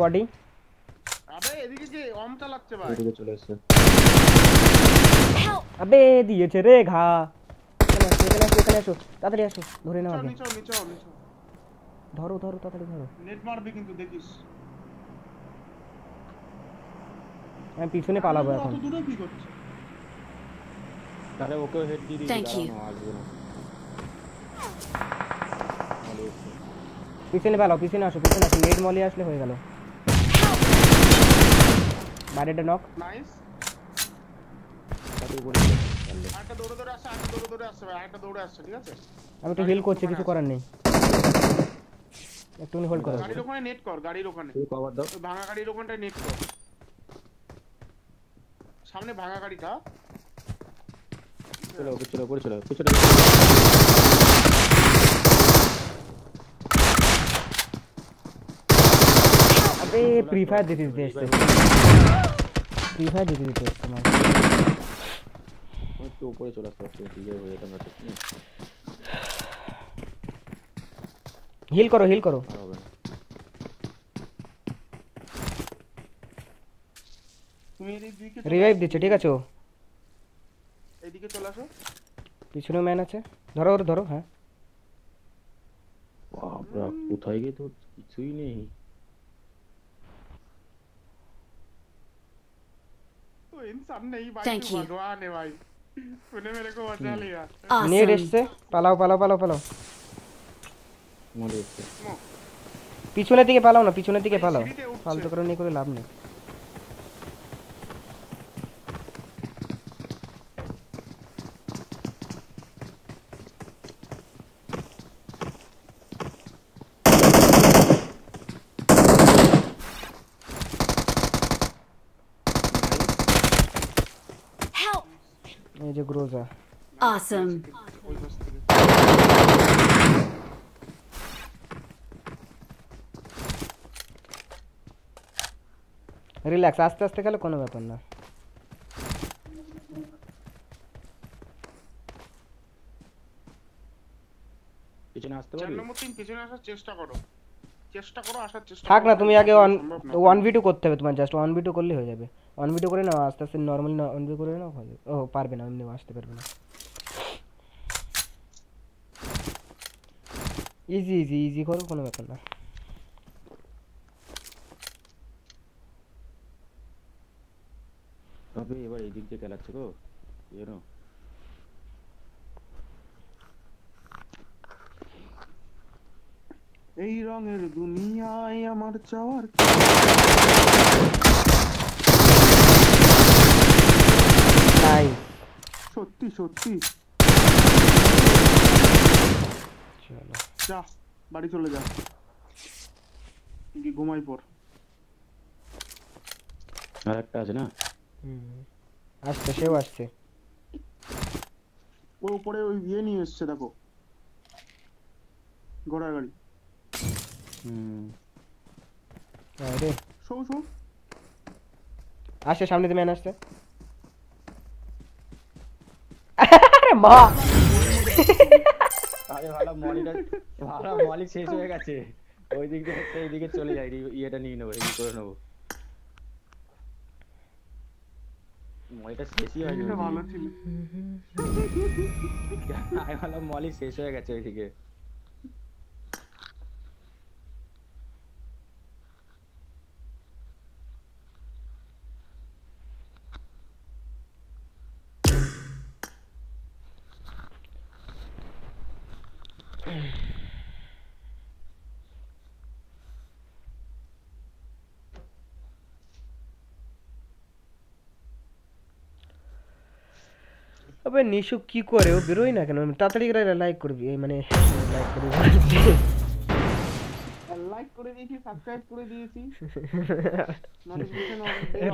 বডি আবে এদিকে কে অম চালাচ্ছে ভাই ওইদিকে চলে এসছে Help! আবে দিয়েছে রে ঘা এখানে আসো এখানে আসো এখানে আসো তাড়াতাড়ি আসো ধরে নাও আগে নিচো নিচো নিচো ধরো ধরো তাড়াতাড়ি ধরো নেট মারবে কিন্তু দেখিস আমি পিছনে পালাবো এখন অত দূরে কি করছে তাহলে ওকেও হেড দিয়ে দিয়েছি Thank you. দাঁড়ানো আসবে না ভালো এসছে। পিছনে পালাও পিছনে আসো পিছনে আসো নেট মলি আসলে হয়ে গেল বাইরেটা নক নাইস তাতে উপরে চলে এসছে, পারলে। আরেকটা দৌড়ে দৌড়ে আসছে আরেকটা দৌড়ে দৌড়ে আসছে ভাই আরেকটা দৌড়ে আসছে ঠিক আছে আমি একটু হিল করছি কিছু করার নেই একটুখানি হোল্ড করো গাড়ির ওখানে নেট কর গাড়ির ওখানে তুই কভার দাও ওই ভাঙা গাড়ির ওখানটায় নেট কর সামনে ভাঙা গাড়িটা চলো ওকে চলো উপরে চলো পিছনে আবে ফ্রি ফায়ার দিতে দিতে এসছে ফ্রি ফায়ার দিতে দিতে এসছে আমার একটু উপরে চলে আসতে পারছি ঠিক আছে হয়ে যেতাম না তো। হুম, হিল করো হিল করো আর হবে না তুমি এদিকে রিভাইভ দিচ্ছে ঠিক আছে ও এদিকে চলে আসো পিছনেও ম্যান আছে ধরো ওর ধরো হ্যাঁ বাপরা কোথায় গিয়ে তো কিছুই নেই तो इंसान नहीं भाई Thank तू you. भगवान है भाई तूने मेरे को बचा लिया নেট Awesome. এসছে পালাও পালাও পালাও পালাও মরে এসছে পিছনের দিকে পালাও না পিছনের দিকে পালাও সিঁড়িতে উঠছে। ফালতু করে নিয়ে করে লাভ নেই Awesome. রিল্যাক্স আস্তে আস্তে খেলে কোনো ব্যাপার না পিছনে আসতে চার পারবি নম্বর টিম পিছনে আসার চেষ্টা করো চেষ্টা করো আসার চেষ্টা থাক। না তুমি আগে ওয়ান সম্ভব না। ওয়ান ভি টু করতে হবে তোমার জাস্ট ওয়ান ভি টু করলে হয়ে যাবে ওয়ান ভি টু করে নাও আস্তে আস্তে নর্মালি ওয়ান ভি করে নাও। ও পারবে না এমনি আসতে পারবে না ইজি ইজি ইজি করো কোনো ব্যাপার না। তবে এবার এই দিক দিয়ে খেলাচ্ছে গো জানো এই রঙের দুনিয়ায় আমার চাওয়ার নাই সত্যি সত্যি। চলো। যা বাড়ি চলে যা। ঘুমাই পর। আর একটা আছে না? হুম আসছে সেও আসছে। ওই উপরে ওই ইয়ে নিয়ে এসছে দেখো। ঘোড়ার গাড়ি। হুম। রে শো শো আসছে সামনে ম্যান আসছে। আরে মা! আরে ভালো মলিটা ভালো মলি শেষ হয়ে গেছে। ওই দিক দিয়ে সেই এইদিকে চলে যাই ইয়েটা নিয়ে নেব এই করে নেব। মলিটা শেষই হয়নি ভালো। ছিল। আমি ভাবলাম মলি শেষ হয়ে গেছে ওইদিকে। আবে নিশু কি করে? ও বেরোই না কেন? তাড়াতাড়ি করে লাইক করবি এই মানে লাইক করবি লাইক করে দিয়েছি সাবস্ক্রাইব করে দিয়েছি।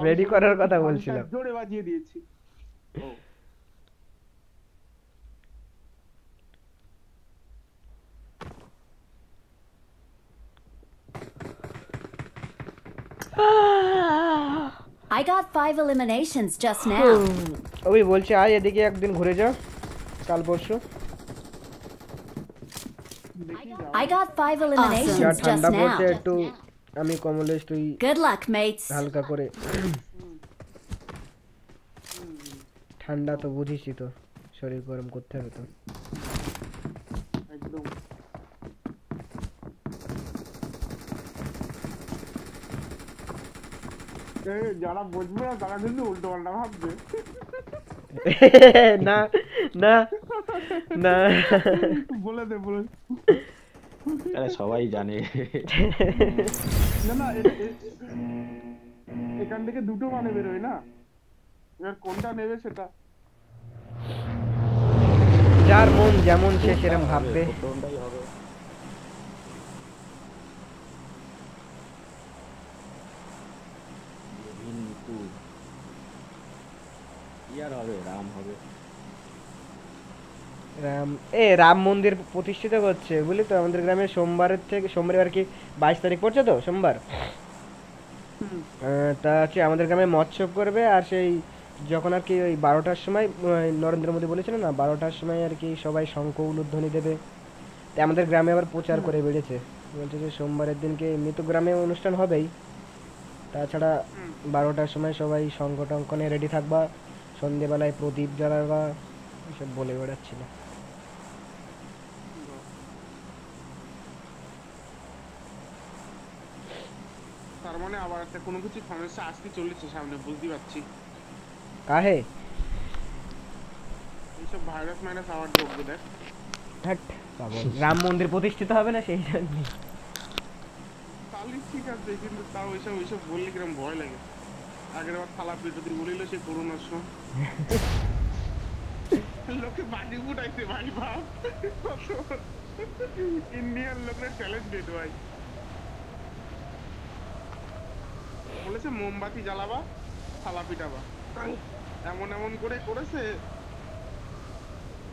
রেডি করার কথা বলছিলাম। জোরে বাজিয়ে দিয়েছি। I got five eliminations just now. ওই বলছে আয় এদিকে একদিন ঘুরে যা কাল পরশু। I got five eliminations just ঠান্ডা পড়ছে একটু আমি কমলেশ তুই Good luck, mates. হালকা করে। ঠান্ডা তো বুঝিসই তো শরীর গরম করতে হবে তো একদম এ, যারা বুঝবে না তারা কিন্তু উল্টো পাল্টা ভাববে। না না না। বলে দে বলে আরে সবাই জানে। না না এখান থেকে দুটো মানে বেরোয় না? এবার কোনটা নেবে সেটা? যার মন যেমন সে সেরকম ভাববে। হবে কিন্তু কি আর হবে রাম হবে রাম এ রাম মন্দির প্রতিষ্ঠিত করছে বুঝলি তো? আমাদের গ্রামে সোমবারের থেকে সোমবার আর কি বাইশ তারিখ পড়ছে তো সোমবার? তা হচ্ছে আমাদের গ্রামে মৎস্য করবে আর সেই যখন আর কি ওই বারোটার সময় নরেন্দ্র মোদী বলেছিল না বারোটার সময় আর কি সবাই শঙ্খ উলুধ্বনি দেবে। তা আমাদের গ্রামে আবার প্রচার করে বেড়েছে। বলছে যে সোমবারের দিনকে এমনি তো গ্রামে অনুষ্ঠান হবেই। তাছাড়া বারোটার সময় সবাই শঙ্খ টঙ্ক নিয়ে রেডি থাকবা সন্ধেবেলায় প্রদীপ জ্বালাবা এসব বলে বেড়াচ্ছিল তার মানে আবার একটা কোনো কিছু সমস্যা আসতে চলেছে সামনে বুঝতে পারছি। কাহে? এইসব ভাইরাস মাইরাস আবার ঢুকবে দেখ। রাম মন্দির প্রতিষ্ঠিত হবে না সেই জন্য? তাহলে ঠিক আছে কিন্তু তাও ওইসব ওইসব বললে কিরম ভয় লাগে? আগের বার থালা পেটো দিয়ে বলিল সে করোনার সময় লোকে বাজি ফুটাইছে ভাই বাপ। ইন্ডিয়ান লোকের চ্যালেঞ্জ ট্যালেন্টেড ভাই। বলেছে মোমবাতি জ্বালাবা থালা পিটাবা। এমন এমন করে করেছে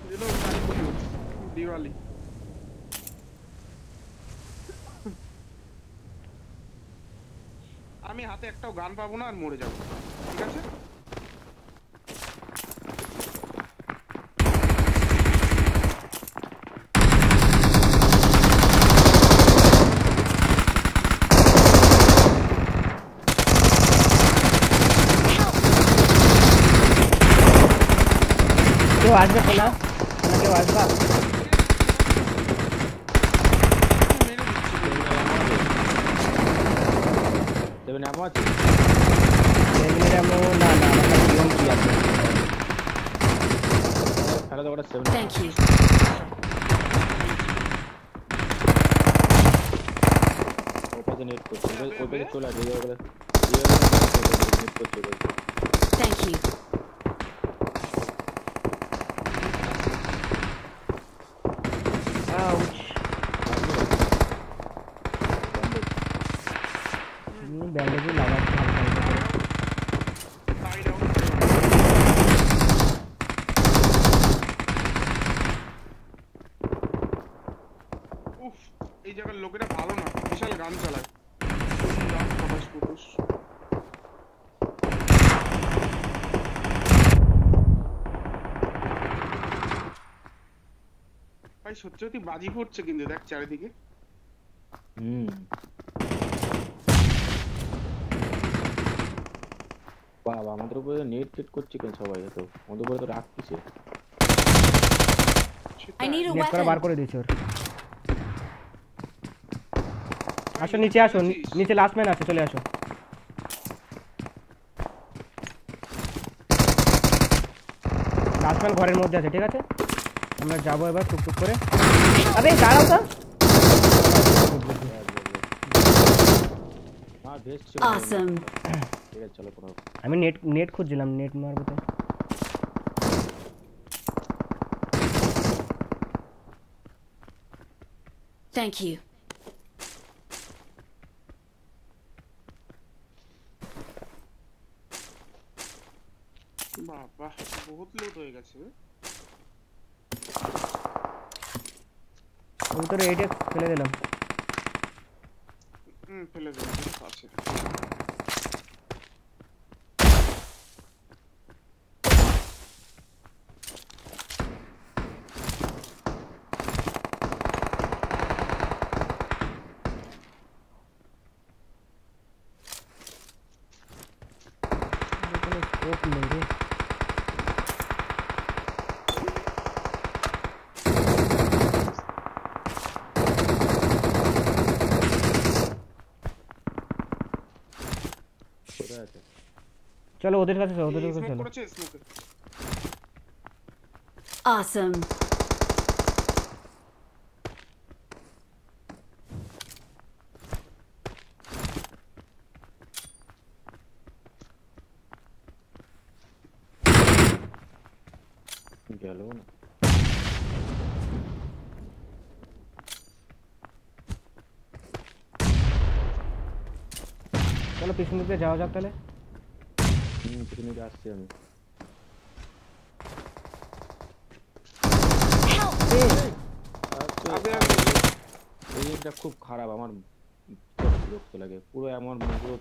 যেন কালী পুজো, দিওয়ালি। আমি হাতে একটাও গান পাবো না আর মরে যাব। ঠিক আছে? के आवाज़ में खेला। के आवाज़ का तबे ना पहुँच मेरा मो ना ना मतलब गेम किया। सारा तो बड़ा सेवन। थैंक यू ऊपर से नेट को ऊपर से चला रही है और ये नेट को चला थैंक यू উফ এই জায়গার লোকেরা ভালো না বিশাল গান চালায়। গান। ভাই সত্যি সত্যি বাজি ফুটছে কিন্তু দেখ চারিদিকে। হুম। খারাপ আমাদের উপরে নেট টেট করছে কেন সবাই এত? আমাদের উপরে তো রাগ কিসে I need a নেট বার করে দিয়েছি ওর। আসো নিচে আসো নি- নিচে লাস্ট ম্যান আছে চলে আসো লাস্ট ম্যান ঘরের মধ্যে আছে ঠিক আছে আমরা যাবো এবার টুকটুক করে আরে দাঁড়াও তো হ্যাঁ বেস্ট ছিল Awesome. ঠিক আছে চলো কোনো আমি নেট নেট খুঁজছিলাম নেট মারবো তো Thank you. আমি তোর এইটে ফেলে দিলাম চলো ওদের কাছে চলো ওদের কাছে স্মোক চলো করেছে স্মোকে Awesome. গেল না চলো পিছন দিকে যাওয়া যাক তাহলে হুম পিছনে আসছি আমি খুব খারাপ আমার বিরক্ত লাগে পুরো এমন পুরো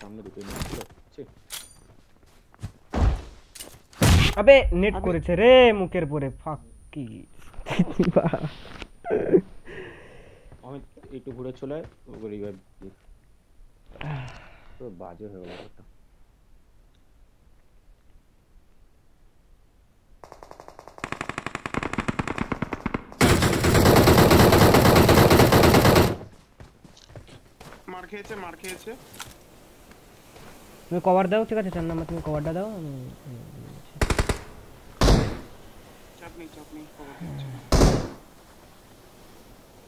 সামনে দুটো নিয়ে ছিল ছি, আবে নেট করেছে রে মুখের পরে ফাক কি আমি একটু ঘুরে চলে রিভাইভ দিই পুরো বাজে হয়ে গেল ব্যাপারটা। মার খেয়েছে মার খেয়েছে তুমি কভার দাও ঠিক আছে চার নাম্বার তুমি কভারটা দাও আমি চাপ নেই চাপ নেই খবর দিচ্ছি।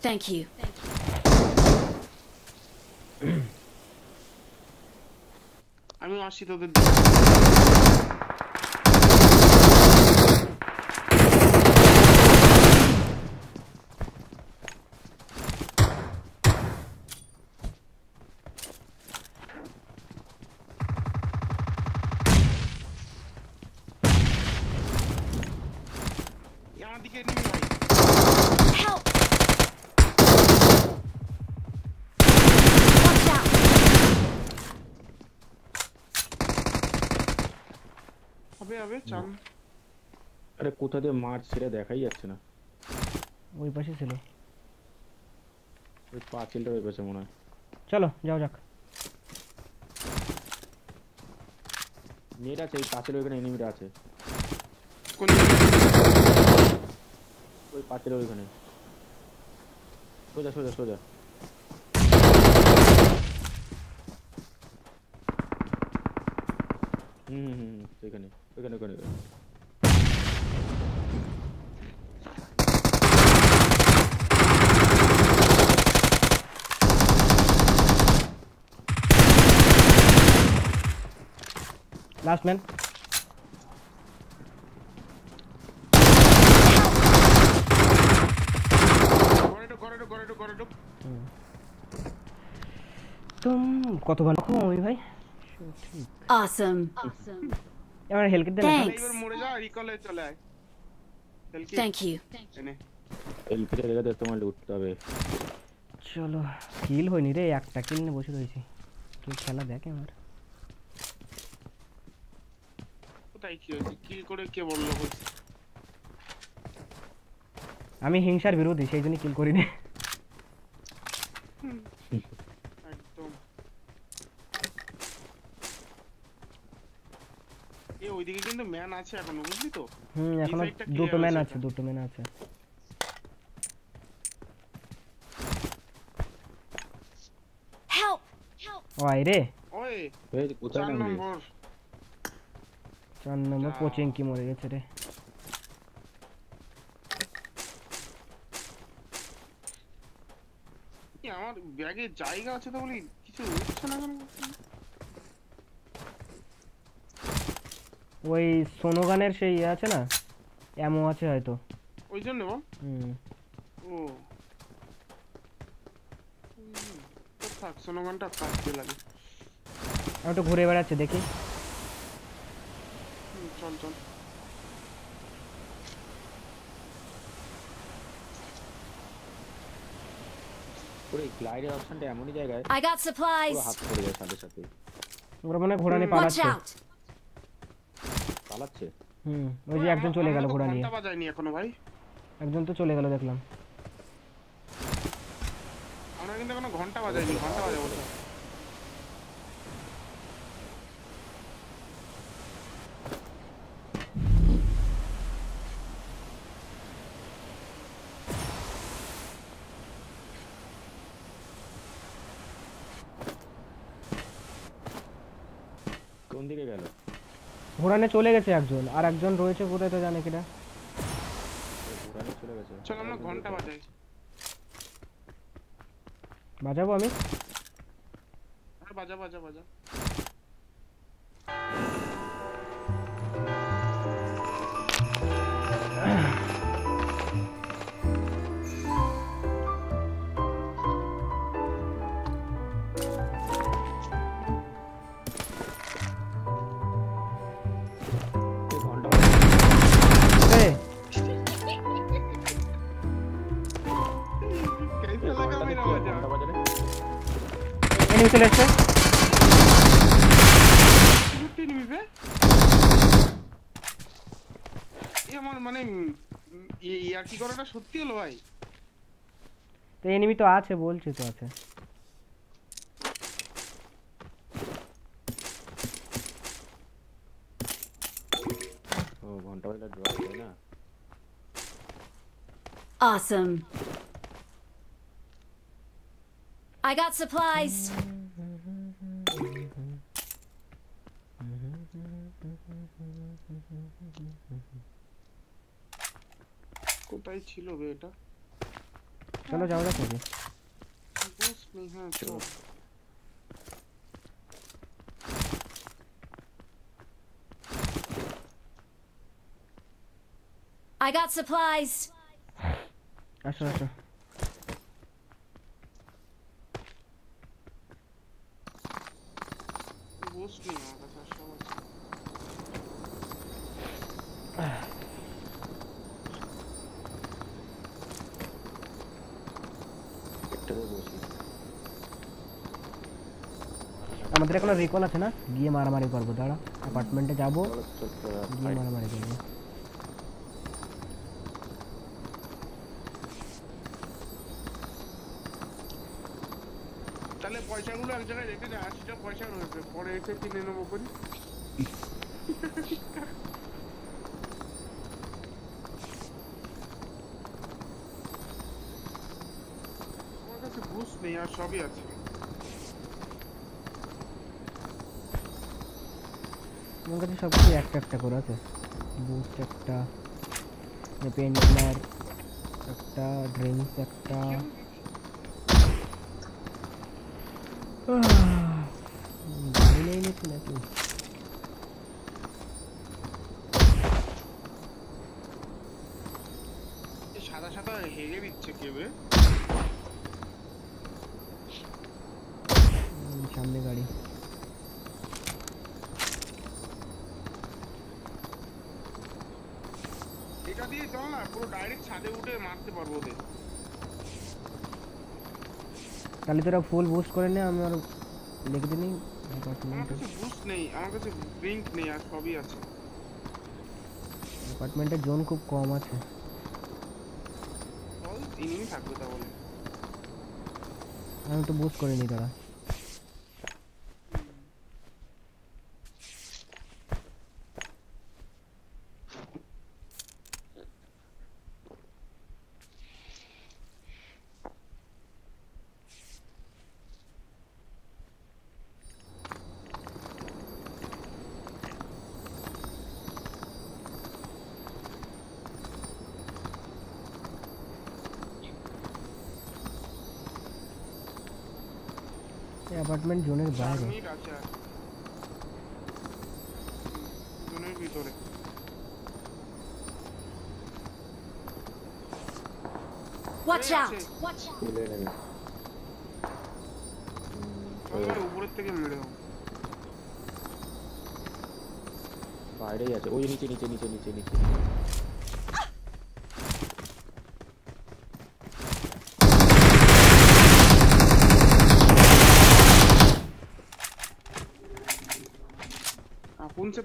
Thank you. আমি আসছি হবে হবে চান আরে কোথা দিয়ে মাঠ ছেড়ে দেখাই যাচ্ছে না ওই পাশে ছিল ওই পাঁচিলটা ওই পাশে মনে হয় চলো যাও যাক নেট আছে এই পাঁচিল ওইখানে এনিমিটা আছে কোন ওই পাঁচিলের ওইখানে সোজা সোজা সোজা হুম হুম হুম সেখানে ওইখানে ওইখানে ওইখানে। লাস্ট ম্যান ঘরে ঢোক এবার মরে যা রিকলে চলে আয় হেলকি তোমার হবে চলো কিল হয়নি রে একটা কিল নিয়ে বসে রয়েছি কেউ খেলা দেখে আমার কোথায় কি হয়েছে কিল করে কে বলল আমি হিংসার বিরোধী সেই জন্য কিল করিনি একদম কিন্তু ম্যান আছে এখনও বুঝলি তো? হুম এখনও দুটো ম্যান আছে দুটো ম্যান আছে। আই রে। ওই এই কোথায় চার চার নম্বর। কোচিং কি মরে গেছে রে। আমার ব্যাগে জায়গা আছে তো বলি কিছু উঠছে না কেন ওই সোনোগানের সেই ইয়ে আছে না? এমও আছে হয়তো। ওই জন্য হুম। ও। থাক সোনোগানটা কাটতে লাগে। আমি একটু ঘুরে বেড়াচ্ছে দেখি। চল চল। পুরো গ্লাইডের অপশনটা এমনই জায়গায় I got supplies! পুরো হাত পড়ে যায় সাথে সাথে। ওরা মনে হয় ঘোড়া নিয়ে পালাচ্ছে! পালাচ্ছে? হুম ওই যে একজন চলে গেল ঘোড়া নিয়ে। ঘণ্টা বাজাইনি এখনও ভাই একজন তো চলে গেল দেখলাম। আমরা কিন্তু এখনও ঘণ্টা বাজাইনি ঘণ্টা বাজাবো তো। কোন দিকে গেল? ঘোড়া নিয়ে চলে গেছে একজন আর একজন রয়েছে কোথায় তো জানে কিনা? ঘোরানি চলে গেছে চল আমরা ঘণ্টা বাজাই। বাজাবো আমি? বাজা বাজা বাজা চলে ছুটি আমার মানে ইয়ার কি করাটা সত্যি হলো ভাই? তো এনিমি তো আছে বলছি তো আছে। ও ঘণ্টা বাজালে ড্রপ হয় না। Awesome. I got supplies! কোথায় ছিল বে এটা চলো যাওয়া যাক নাকি বুঝ নেই হ্যাঁ চল I got supplies! আসো আসো বুঝ নেই আমার কাছে আর সব আছে একটাতে বসি আমাদের এখনো রিকল আছে না গিয়ে মারামারি করবো দাঁড়া অ্যাপার্টমেন্টে যাবো চলো ছোট্ট গিয়ে মারামারি করবো পয়সাগুলো এক জায়গায় রেখে দে আশিটা পয়সা রয়েছে। পরে এসে কিনে নেব করি। নেই আর সবই আছে। আমার কাছে সব কিছু একটা একটা করে আছে। বুস্ট একটা পেন কিলার একটা ড্রিঙ্কস একটা। গাড়ি নেই নাকি নাকি এই সাদা সাদা হেগে দিচ্ছে কেবে হুম, সামনে গাড়ি এটা দিয়ে চল না পুরো ডাইরেক্ট ছাদে উঠে মারতে পারবো ওদের তাহলে তোরা ফুল বুস্ট করে নে আমি আর লিখে দিই আমার কাছে বুস্ট নেই আমার কাছে ড্রিঙ্ক নেই আর সবই আছে অ্যাপার্টমেন্টের জোন খুব কম আছে চল ইনিই থাকবে তাহলে আমি তো বুস্ট করে নি তারা অ্যাপার্টমেন্ট জোনের চার বাইরে মিনিট আছে আর জোনের ভিতরে Watch এই out! আছে। তুলে নেবে চল ভাই, উপরের থেকে মেরে হোক বাইরেই আছে ওই নিচে নিচে নিচে নিচে নিচে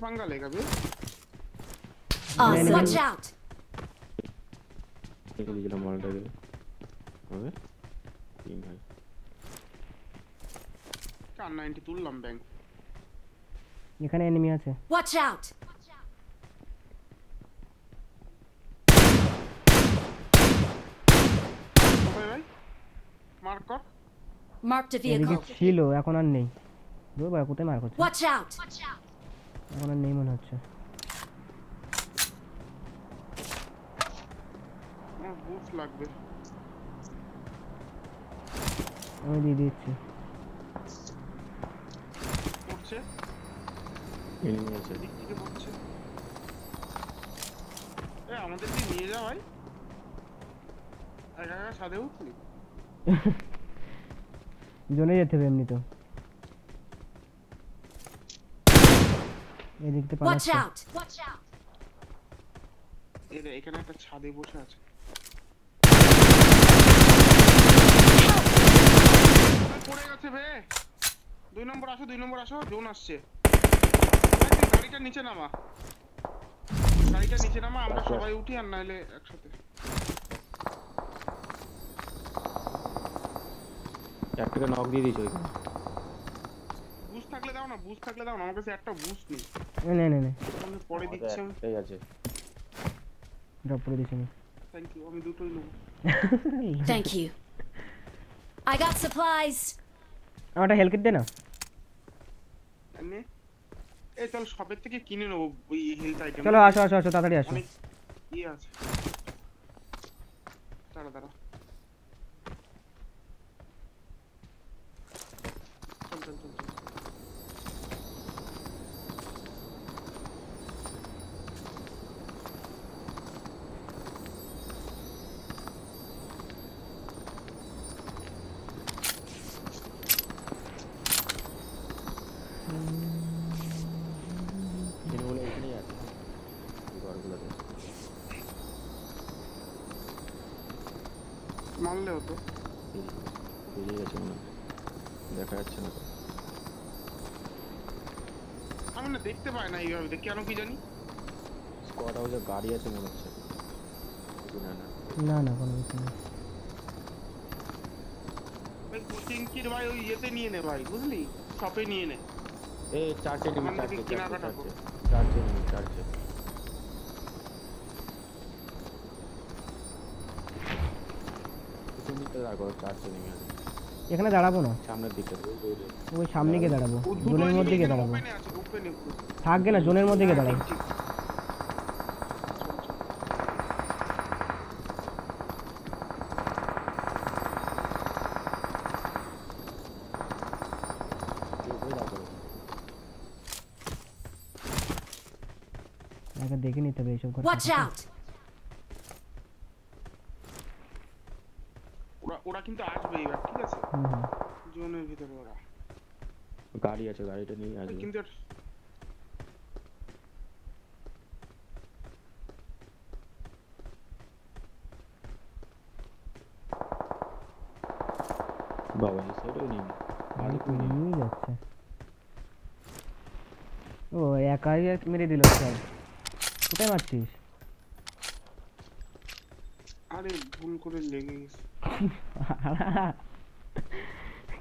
पंगा लेगा बे Awesome. Watch out! রেখে দিয়েছিলাম মালটাকে হবে তিন ভাই কার নাইনটি তুললাম ব্যাংক এখানে এনিমি আছে Watch out! কোথায় ভাই মার্ক কর Marked a এদিকে vehicle. ছিল এখন আর নেই দূর বাড়া কোথায় মার করছে Watch out! এখন আর নেই মনে হচ্ছে। আমার লাগবে। আমি দিয়ে দিচ্ছি। পড়ছে? এনিমি আছে দিক থেকে পড়ছে। এ আমাদের কি নিয়ে যা ভাই। একা একা সাদে উঠলি? জোনে যেতে হবে এমনি তো এদিক থেকে পালাচ্ছে out! Watch out! এ রে, এখানে একটা ছাদে বসে আছে পড়ে গেছে বে দুই নম্বর আসো দুই নম্বর আসো জোন আসছে গাড়িটা নিচে নামা গাড়িটা নিচে নামা আমরা। সবাই উঠি আর নাহলে একসাথে একটাকে নক দিয়ে দিয়েছে ওইখানে থাকলে দাও না বুস্ট থাকলে দাও না আমার কাছে একটা বুস্ট নেই। নে নে নে। আমি পরে দিচ্ছি ঠিক আছে। ড্রপ করে দিচ্ছি আমি। থ্যাংক ইউ আমি দুটোই নেব। Thank you. I got supplies. আমারটা হেলকেট দে না। এই চল শপের থেকে কিনে নেব ওই হেলথ আইটেম চলো আসো আসো আসো তাড়াতাড়ি আসো। অনেক ইয়ে আছে। দাঁড়া দাঁড়া। মারলে হতো। বেরিয়ে- গেছে মনে দেখা যাচ্ছে না। আমি না দেখতে পাই না এইভাবে কেন কি জানি। স্কোয়াড হাউসে গাড়ি আছে মনে হচ্ছে। না না। না না কোনো কিছু কোচিংকির ভাই ওই ইয়েতে নিয়ে নে ভাই বুঝলি? শপে নিয়ে নে। এই চারটে থেকে চারটে চারটে চারটে। নেমে এখানে দাঁড়াবো না? সামনের দিকটা ওই সামনে গিয়ে দাঁড়াবো। জোনের মধ্যে গিয়ে দাঁড়াবো। থাকবে না জোনের মধ্যে গিয়ে দাঁড়াবো। দেখে নিতে হবে এইসব ঘর Watch out! আছে গাড়িটা নিয়ে ওই আসবে কিন্তু এটা- বাবা এই সাইডেও নেই আর গাড়ি কেউ নেই নিয়ে যাচ্ছে ও একাই এক মেরে দিল স্যার কোথায় মারছিস আরে ভুল করে লেগে গেছে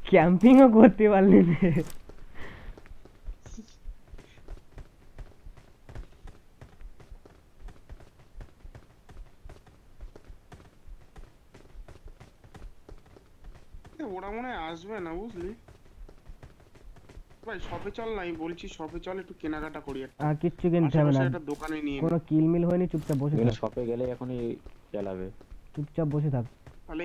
ক্যাম্পিংও করতে পারলি না শপে চল না আমি বলছি শপে চল একটু কেনাকাটা করি একটা। আর কিচ্ছু কিনতে হবে না। একটা দোকানে নিয়ে। কোনো কিল মিল হয়নি চুপচাপ বসে থাক। শপে গেলে এখনই চালাবে চুপচাপ বসে থাক।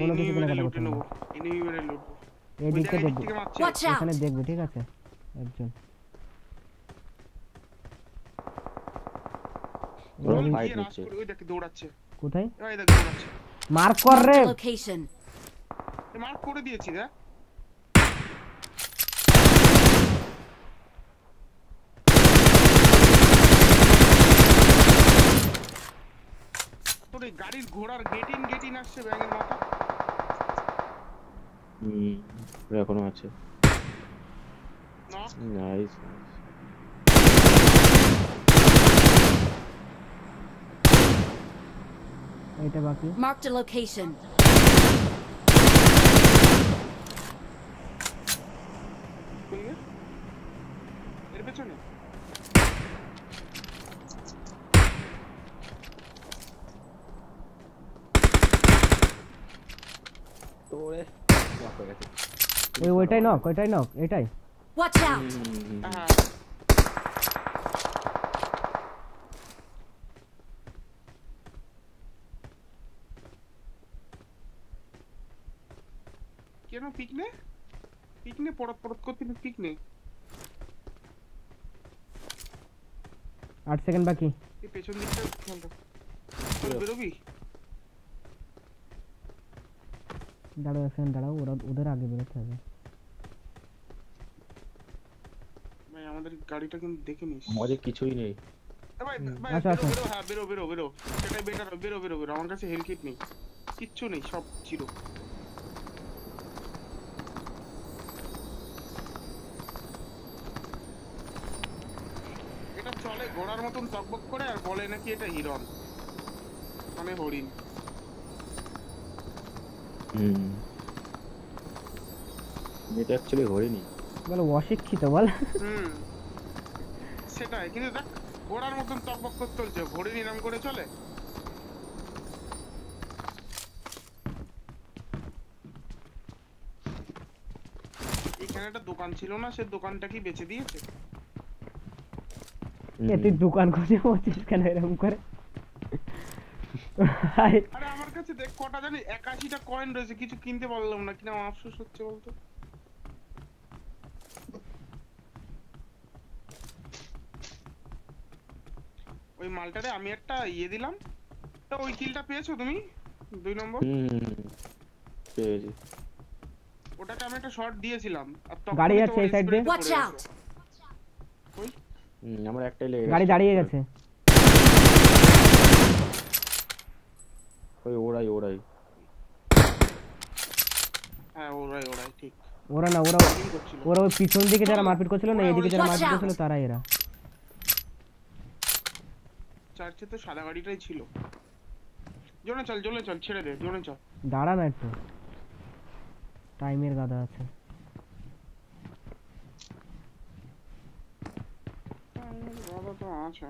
কোনো কিছু কেনাকাটা করতে হবে নেব এনিমি মেরে লুটবো এই ওই দিকটা জায়গায় দিক দেখবে! এখানে দেখবে ঠিক আছে? একজন। কোথায়? মার্ক কর রে! মার্ক করে দিয়েছি দেখ। এই গাড়ির ঘোড়ার গেটিন গেটিন আসছে ব্যাঙের মাথা। হুম এখনও আছে। না? নাইস এটা বাকি? Mark the location. ওই ওইটাই নক ওইটাই নক এটাই Watch out! হুম, হুম, হুম, হুম। হ্যাঁ কেন পিকনে পিকনে পড়ত পড়ত করতে পিকনে আট সেকেন্ড বাকি এই পেছন দিকটা খেয়াল রাখ চল বেরোবি দাঁড়াও এক সেকেন্ড দাঁড়াও ওরা ওদের আগে বেরোতে হবে আমাদের গাড়িটা কিন্তু দেখে নিস। আমাদের কিছুই নেই। আসো। বেরো হ্যাঁ বেরো বেরো বেরো। সেটাই বেটার বেরো বেরো বেরো। আমার কাছে হেল কিট নেই। কিচ্ছু নেই সব জিরো এটা চলে ঘোড়ার মতন টকবক করে আর বলে নাকি এটা হিরন মানে হরিণ। হুম। এটা অ্যাকচুয়ালি হয়নি বলো অশিক্ষিত বল। হুম। সেটাই কিন্তু দেখ ঘোড়ার মতন টকবক করে চলছে হরিণ এরম করে চলে। এখানে একটা দোকান ছিল না সে দোকানটা কি বেচে দিয়েছে? এ তুই দোকান খুঁজে বলছিস কেন এরকম করে? আরে আমার কাছে দেখ কটা জানি একাশিটা কয়েন রয়েছে কিছু কিনতে পারলাম না কিনা আমার আফসোস হচ্ছে বলতো? মালটারে আমি একটা ইয়ে দিলাম তা ওই কিলটা পেয়েছো তুমি দুই নম্বর হুম হুম, হুম। পেয়েছি ওটাকে আমি একটা শট দিয়েছিলাম আর তখনই গাড়ি তোমার আছে এই side দিয়ে? spray তে Watch পড়ে out! গেছে। ওই হুম আমার একটাই লেগে গাড়ি গেছে। দাঁড়িয়ে গেছে ওই ওরাই ওরাই হ্যাঁ ওরাই ওরাই ঠিক ওরা না ওরা কি করছিল ওরা ওই পিছন দিকে যারা মারপিট করছিল না এদিকে যারা Watch মারপিট out! করছিল তারা এরা চার্চে তো সাদা গাড়িটাই ছিল। জোনে চল জোনে চল ছেড়ে দে জোনে চল। দাঁড়া না একটু। টাইমের গাদা আছে। তো আছে।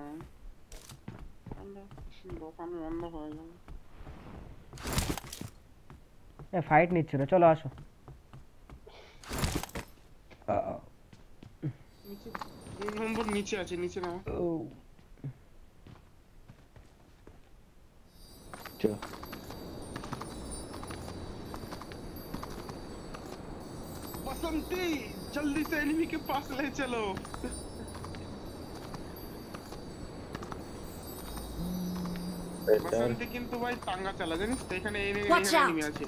বন্ধ হয়ে যাবে। এ ফাইট নিচ্ছে রে চলো আসো। নিচে দুই নম্বর নিচে আছে নিচে নামা। চল बसंती जल्दी से एनिमी के पास ले चलो বসন্তি কিন্তু ভাই তাঙ্গা চালা জানিস তো এখানে এনে Watch এখানে out! এনিমি আছে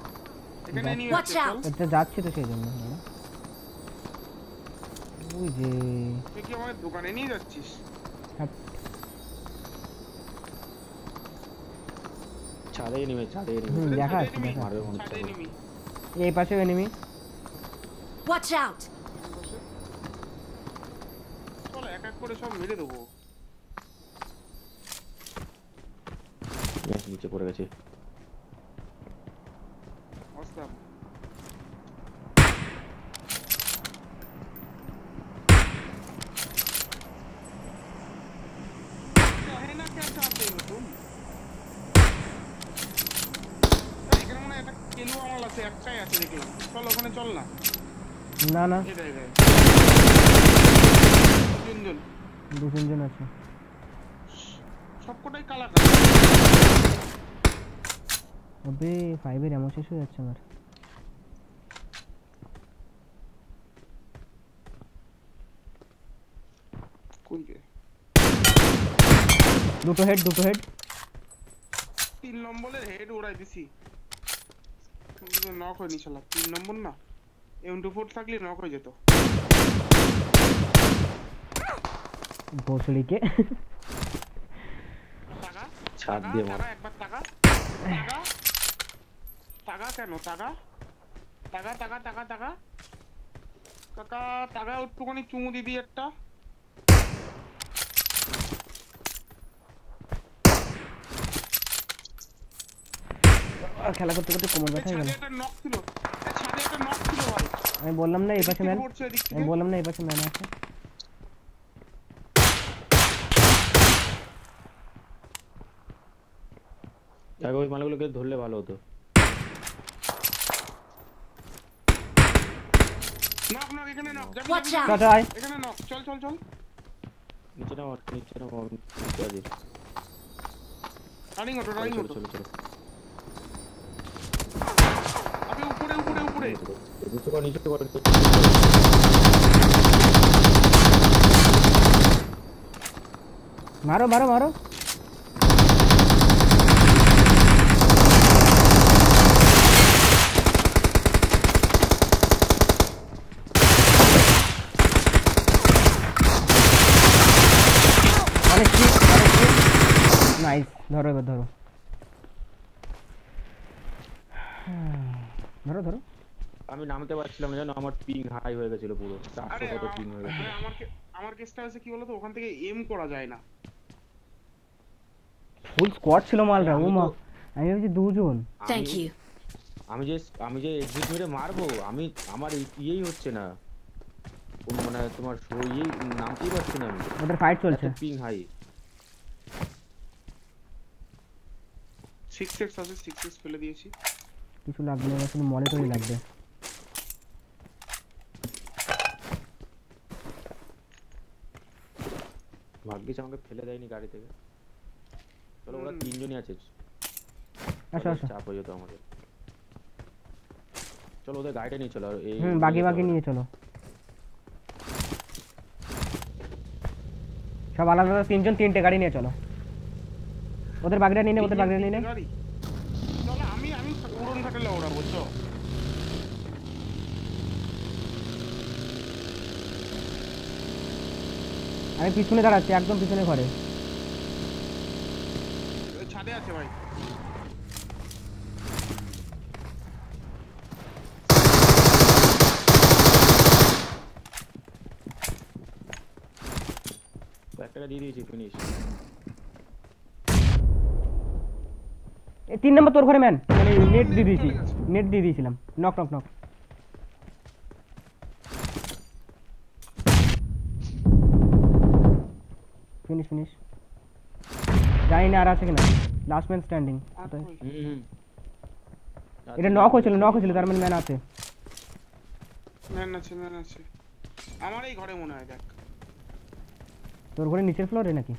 এখানে এনিমি Watch আছে চল out! এটা যাচ্ছি তো সেই জন্য দাঁড়া। ওই যে তুই কি আমাদের দোকানে নিয়ে যাচ্ছিস ছাদে নেমে ছাদে নেমে হুম, ওদের দেখা ছাদে যাচ্ছে, enemy, দেখা যাচ্ছে। মারবে মনে ছাদে হচ্ছে। enemy। এই পাশেও এনিমি Watch out! বসে। চল এক এক করে সব মেরে দেবো ব্যাস, নিচে পড়ে গেছে না না। তিনজন। দু তিনজন আছে। সবকটাই কালার কালা। তবে ফাইভের এমন শেষ হয়ে যাচ্ছে আমার। দুটো হেড দুটো হেড তিন নম্বরের হেড উড়াই দিছি। নক হয়নি শালা। তিন নম্বর না? এম টু ফোর থাকলে নক হয়ে যেত ভোসড়িকে টাকা ছাদ টাকা, দিয়ে মার টাকা, একবার টাকা টাকা টাকা কেন টাকা টাকা টাকা টাকা টাকা কাকা টাকা একটুখানি চুমু দিদি একটা খেলা করতে করতে কোমর এ ব্যথা হয়ে গেল ছাদে একটা নক ছিল এ ছাদে একটা নক ছিল నేను బోల్లం నా ఈ పక్షం నేను నేను బోల్లం నా ఈ పక్షం నేను ఆసే देखो इस मालूम लोग धुलने वाले हो। तो नॉक नॉक एक ने नॉक जब नॉक आए एक ने नॉक चल चल चल। नीचे ना और नीचे ना और नीचे आ जी रनिंग ऑटो रनिंग ऑटो चलो चलो। উপরে উপরে উপরে নিচে করো নিচে করো নিচে করো। মারো মারো মারো অনেক ধরো ধরো। আমি নামতে পারছিলাম না জানো? আমার পিং হাই হয়ে গেছিল পুরো। আরে চারশো কত আ- পিং হয়ে গেছিল। আমার আমার কেসটা হচ্ছে কি বলতো? ওখান থেকে এম করা যায় না। ফুল স্কোয়াড ছিল মালটা ও আমি মা আমি ভাবছি দুজন। Thank আমি- you. আমি যে আমি যে এক্সিট মেরে মারবো আমি আমার এই- ইয়েই হচ্ছে না। কোন মানে তোমার ইয়েই নামতেই পারছি না আমি। ওদের ফাইট চলছে। পিং হাই সিক্স এক্স আছে সিক্স এক্স ফেলে দিয়েছি। কিছু লাগবে না শুধু মনিটরই লাগবে। ভাগ্যিস আমাকে ফেলে দেয়নি গাড়ি থেকে। চলো ওরা তিনজনই আছে। তাহলে আসো। চাপ হয়ে যেত আমাদের। চলো ওদের গাড়িটা নিয়ে চলো আর এই হুম বাকি বাকি নিয়ে চলো। সব আলাদা আলাদা তিনজন তিনটে গাড়ি নিয়ে চলো। ওদের বাগিটা নিয়ে নে ওদের বাগিটা নিয়ে নে। উড়ন ঘাটালে ওড়াবো চ আমি পিছনে দাঁড়াচ্ছি একদম পিছনে ঘরে ওই ছাদে আছে ভাই তো এক টাকা দিয়ে দিয়েছি ফিনিশ তিন নম্বর তোর ঘরে ম্যান মানে নেট দিয়ে দিয়েছি নেট দিয়ে দিয়েছিলাম knock knock knock finish finish জানি না আর আছে কিনা লাস্ট ম্যান স্ট্যান্ডিং আর কই? হুম হুম এটা নক হয়েছিল নক হয়েছিল তার মানে ম্যান আছে ম্যান আছে ম্যান আছে আমার এই ঘরে মনে হয় দেখ তোর ঘরে নিচের ফ্লোরে নাকি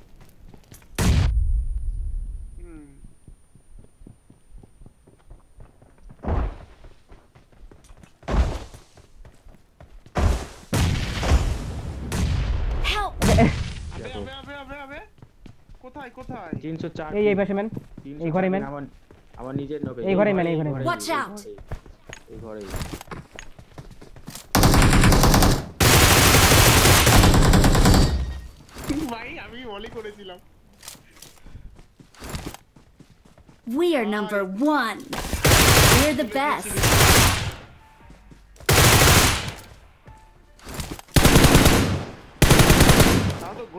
কোথায় কোথায় তিনশো চার এই এই পাশে ম্যান এই ঘরে ম্যান আমার আমার নিজের নবে এই ঘরে ম্যান, এই ঘরে। Watch out! এই ঘরে ভাই আমি বলি করেছিলাম We are number one. We're the best.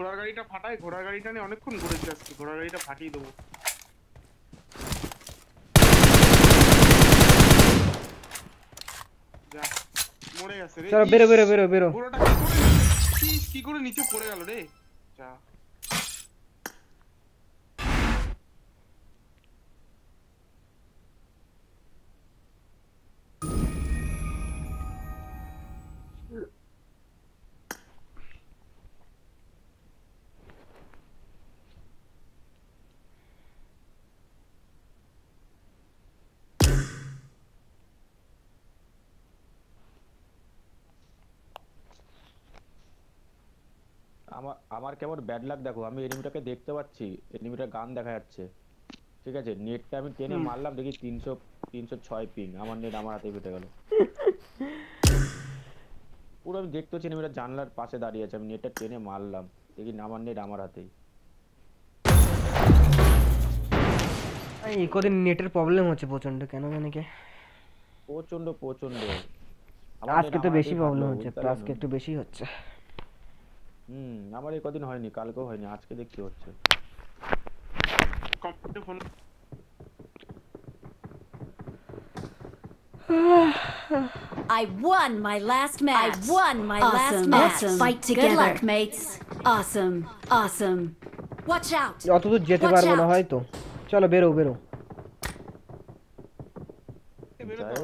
ঘোড়ার গাড়িটা ফাটাই ঘোড়ার গাড়িটা নিয়ে অনেকক্ষণ ঘুরে যাচ্ছি ঘোড়ার গাড়িটা ফাটিয়ে দেবো। মরে গেছে রে। বেরো বেরো বেরো বেরো। কি করে নিচে পড়ে গেল রে। যা। আমার কেমন ব্যাড লাক দেখো আমি এনিমিটাকে দেখতে পাচ্ছি এনিমিটার গান দেখা যাচ্ছে ঠিক আছে? নেটটা আমি টেনে মারলাম দেখি তিনশো তিনশো ছয় পিং আমার নেট আমার হাতে ফেটে গেল। পুরো আমি দেখতে পাচ্ছি এনিমিটা জানলার পাশে দাঁড়িয়ে আছে আমি নেটটা টেনে মারলাম দেখি আমার নেট আমার হাতেই। এই কদিন নেটের প্রবলেম হচ্ছে প্রচণ্ড কেন জানি কে? প্রচণ্ড প্রচণ্ড আজকে তো বেশি প্রবলেম হচ্ছে আজকে একটু বেশি হচ্ছে। হুম আমার এই কদিন হয়নি কালকেও হয়নি আজকে দেখছি হচ্ছে computer phone I won my last match. I won my awesome. last Awesome. match. Awesome. Fight together. Good luck, mates. Awesome. Awesome. Watch out. অত দূর যেতে Watch পারব না out. হয়তো চলো বেরো বেরো না।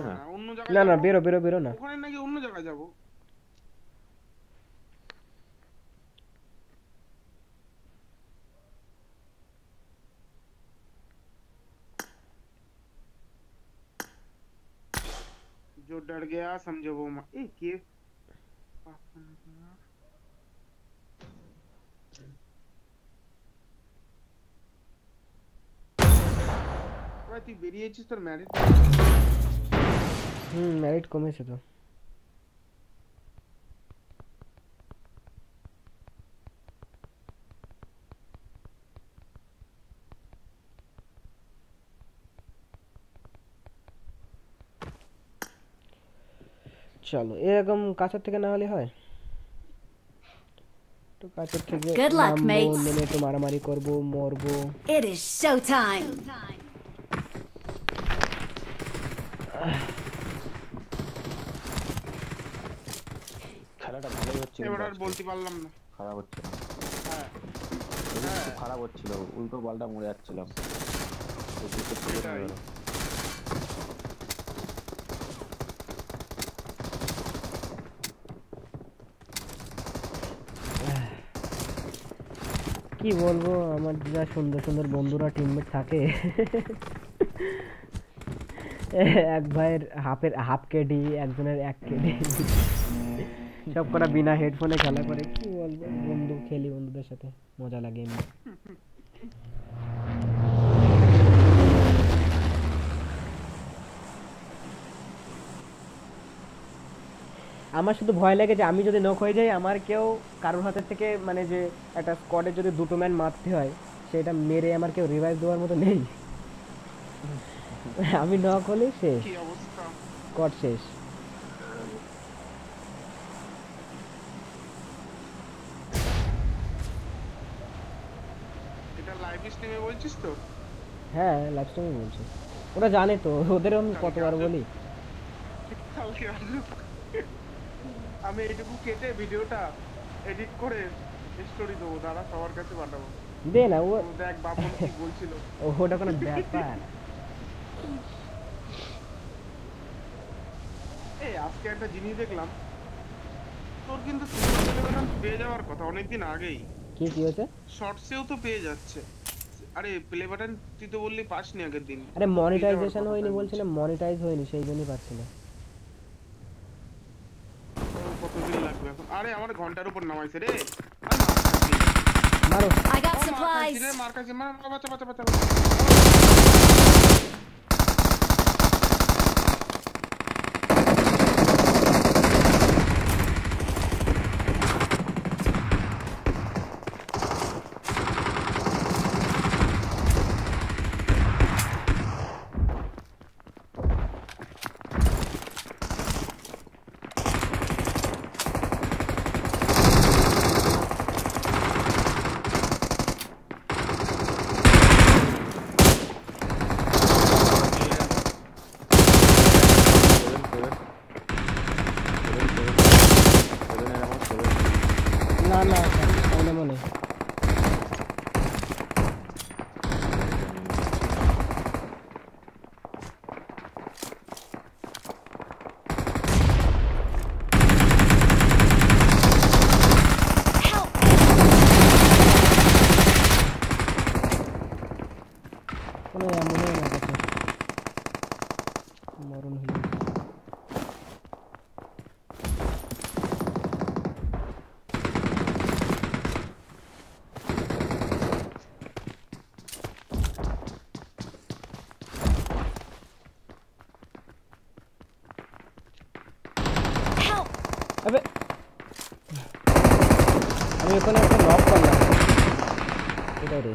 না অন্য জায়গায় না না যাব। বেরো বেরো বেরো না डर गया समझो वो मा- ए के ভাই তুই বেরিয়েছিস তোর ম্যারিড হুম ম্যারিট কমেছে তো চলো এরকম কাছের থেকে না হলে হয়? তো কাছের থেকে. নেমে একটু মারামারি করব মরবো। It is showtime. খেলাটা ভালোই হচ্ছে এবার আর বলতে পারলাম না। খারাপ হচ্ছে হ্যাঁ। খারাপ হচ্ছিল উল্টো পাল্টা মরে যাচ্ছিলাম তো cricket থেকে সেটাই। হয়ে গেল। কি বলব? আমার যা সুন্দর সুন্দর বন্ধুরা টিমমেট থাকে। এক ভাইয়ের হাফের, হাফ কেডি, একজনের এক কেডি। সব করা বিনা হেডফোনে খেলা করে। কি বলব? বন্ধু, খেলি বন্ধুদের সাথে। মজা লাগে এমনি। আমার শুধু ভয় লাগে যে আমি যদি নক হয়ে যাই আমার কেউ কারোর হাতের থেকে মানে যে একটা স্কোয়াডে যদি দুটো ম্যান মারতে হয় সেটা মেরে আমার কেউ রিভাইভ দেওয়ার মতো নেই। আমি নক হলে শেষ। কি অবস্থা? স্কোয়াড শেষ। এটা লাইভ স্ট্রিমে বলছিস তো? হ্যাঁ লাইভ স্ট্রিমে বলছি। ওরা জানে তো ওদের আমি কতবার বলি। আমি এইটুকু কেটে ভিডিওটা এডিট করে স্টোরি দেবো দাদা সবার কাছে পাঠাবো। দে না ও দেখ বাপন কি বলছিল। ওটা কোনো ব্যাপার এই আজকে একটা জিনিস দেখলাম। তোর কিন্তু পেয়ে যাওয়ার কথা অনেকদিন আগেই। কি কি হয়েছে? শর্টসেও তো পেয়ে যাচ্ছে। আরে প্লে বাটন তুই তো বললি পাসনি আগের দিন। আরে মনিটাইজেশন হয়নি বলছি। বলছিলাম মনিটাইজ হয়নি সেই জন্যই পাচ্ছি না। কতদিন লাগবে এখন? আরে আমার ঘণ্টার উপর নামাইছে রে। মারো। আই গট সাপ্লাইজ মার কাছে মার, বাঁচা, বাঁচা, বাঁচা, আমি ওখানে একটা নক করলাম। এটাই রে।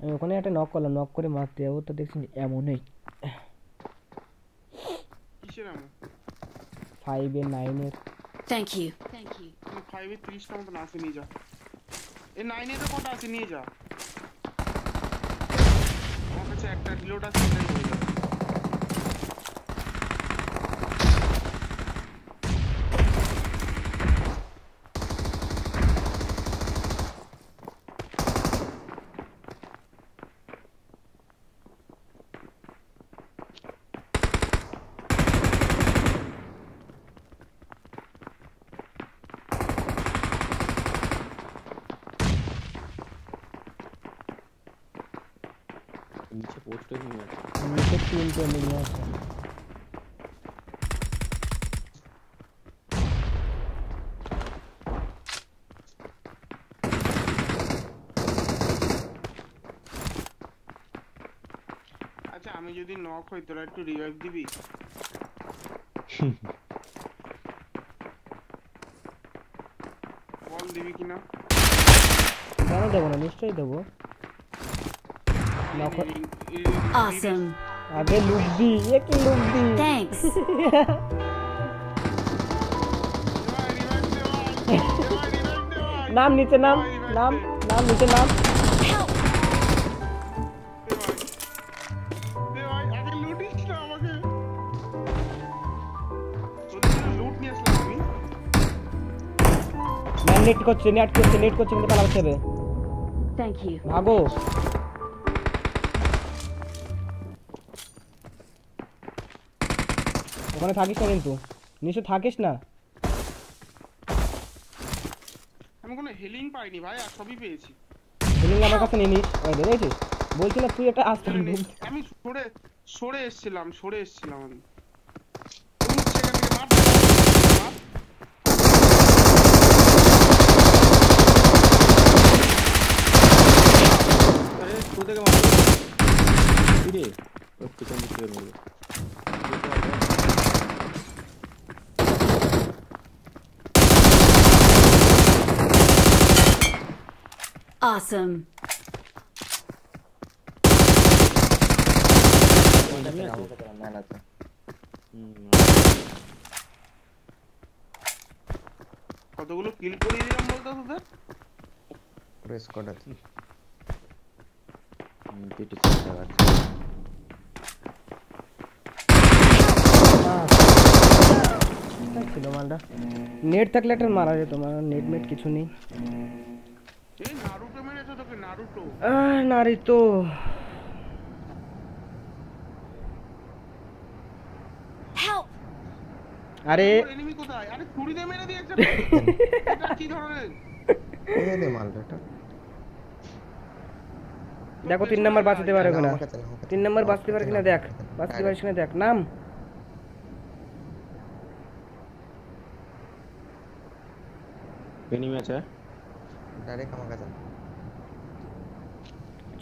আমি ওখানে একটা নক করলাম নক করে মারতে যাব তো দেখছি এমনই। ফাইভের নাইনের Thank you. Thank you. ফাইভে তিরিশটা মতন আছে নিয়ে যা। এই নাইনে তো কটা আছে নিয়ে যা। আমার কাছে একটা রিলোড আছে নিচে তিনটে নিয়ে আছে আচ্ছা আমি যদি নক হই তোরা একটু রিভাইভ দিবি বল দিবি কিনা কেন দেবো না নিশ্চয়ই দেবো নক রি- রি- রি- Awesome. अबे लुक दी ये की लुक दी? थैंक्स नाम नीचे नाम नाम नाम नीचे नाम। नेट को चिन्ह नेट को चिन्ह नेट को चिंता थैंक यू भागो। ওখানে থাকিস না কিন্তু। নিচে থাকিস না। আমি কোনো হেলিং পাইনি ভাই আর সবই পেয়েছি। হিলিং আমার কাছে নিয়ে নিস ওই দেখেছিস? বলছি না তুই একটা আসতে আমি সরে সরে এসেছিলাম সরে এসেছিলাম আমি। থেকে, কি রে? পিছন দিক মেরে Awesome. ম্যান আছে হুম, কতগুলো কিল করিয়ে দিলাম বলতো তোদের পুরো স্কোয়াড আছে হুম, পিটি চেষ্টা আছে ছিল মালটা নেট থাকলে একটা মারা যেত আমার নেট মেট কিছু নেই নারুটো আহ, নারী তো Help! আরে এনিমি কোথায় আরে ছুরি দিয়ে মেরে দিয়েছে এটা কি ধরনের এই দে মালটা এটা দেখো তিন নাম্বার বাঁচাতে পারে কিনা আমার কাছে না, আমার কাছে তিন না, নাম্বার আমার বাঁচতে পারে কাছে কিনা না, দেখ আমার কাছে না। বাঁচতে পারিস কিনা দেখ নাম এনিমি আছে ডাইরেক্ট আমার কাছে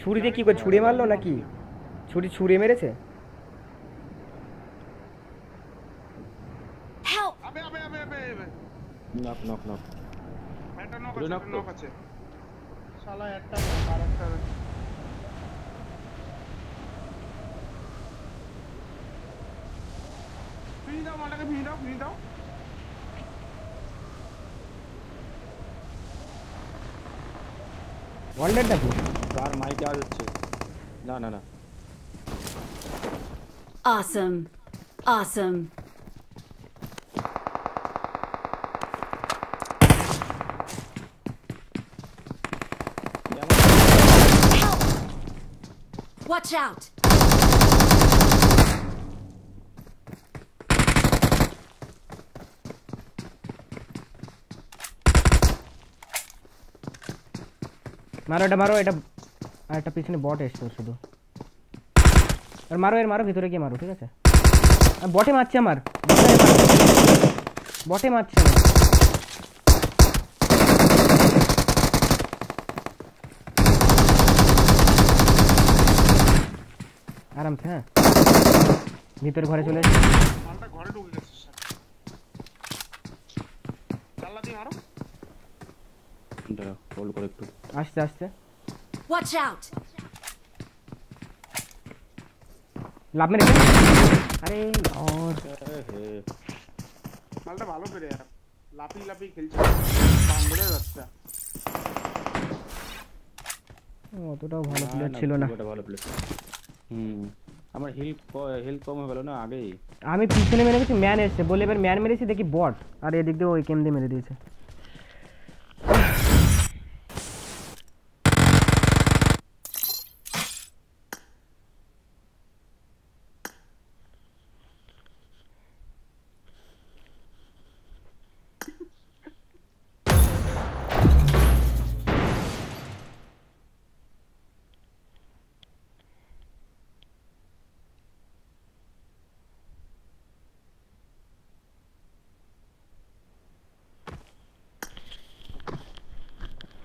না। ছুরি দিয়ে কি করে ছুড়ে মারলো নাকি? ছুরি ছুড়ে মেরেছে? নক নক নক একটা নক আছে নক আছে। শালা একটা knock, আর একটা ফিনি দাও মাটাকে ফিনি দাও ফিনি দাও। ওয়ান্ডেড নাকি কার মাইক আওয়াজ হচ্ছে না না না Awesome. Awesome. Help! Watch out! মারো এটা মারো এটা আর একটা পিছনে বট এসছে ওর শুধু আর মারো এর মারো ভিতরে গিয়ে মারো ঠিক আছে আর বটে মারছে আমার বটে মারছে আমার আরামসে হ্যাঁ ভিতরে ঘরে চলে আসতে আসতে। Watch out! লাভ মেরেছে আরে হে মালটা ভালো পেরে আর লাফি লাফি খেলছে। বান্দরের বাচ্চা অতটাও ভালো প্লেয়ার ছিল না। একটা ভালো প্লেয়ার হুম আমার হেল্প হেল্প কম হয়ে গেল না আগেই? আমি পিছনে মেরে গেছি ম্যান এসছে। বলে এবার ম্যান মেরেছি দেখি বট। আর এদিক দিয়ে ওই কেম দিয়ে মেরে দিয়েছে।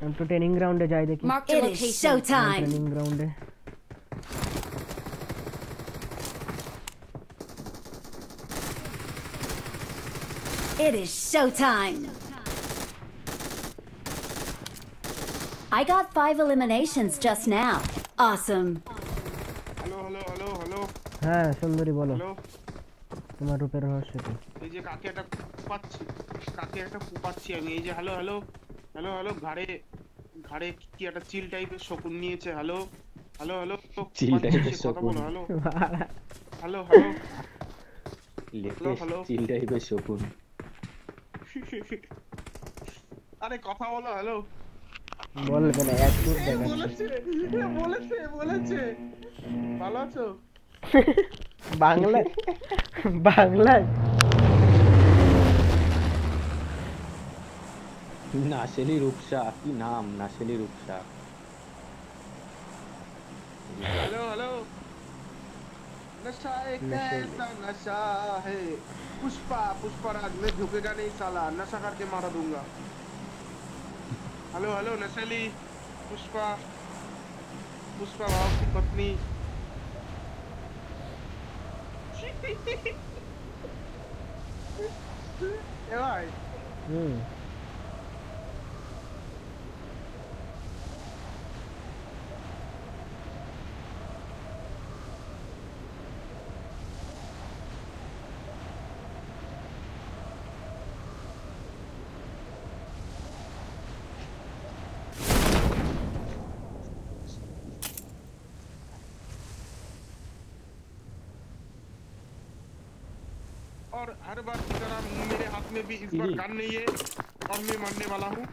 একটু ট্রেনিং গ্রাউন্ডে যাই দেখি Marked a location. Showtime! Training গ্রাউন্ডে It is showtime! I got five eliminations just now. Awesome. Hello hello hello hello হ্যাঁ সুন্দরী বলো হ্যালো তোমার রূপের রহস্য কি এই যে কাকে একটা পাচ্ছি কাকে একটা পাচ্ছি আমি এই যে হ্যালো হ্যালো হ্যালো হ্যালো ঘাড়ে ঘাড়ে কি একটা চিল টাইপের শকুন নিয়েছে হ্যালো হ্যালো হ্যালো চিল বলো শকুন। Hello hello hello latest chill টাইপের শকুন। আরে কথা বলো হ্যালো বলবে না এক মিনিট দেখা বলেছে বলেছে বলেছে। ভালো আছো? বাংলায় বাংলায়। नाशेली रुक्षा की नाम नाशेली रुक्षा। Hello hello. नशा एक ऐसा नशा है। पुष्पा पुष्पा राज में झुकेगा नहीं साला। नशा करके मारा दूँगा। हेलो हेलो नशेली। पुष्पा। पुष्पा भाव की पत्नी। ये भाई। हम्म। और हर बार की तरह मेरे हाथ में भी इस बार जी। गन नहीं है और मैं मरने वाला हूँ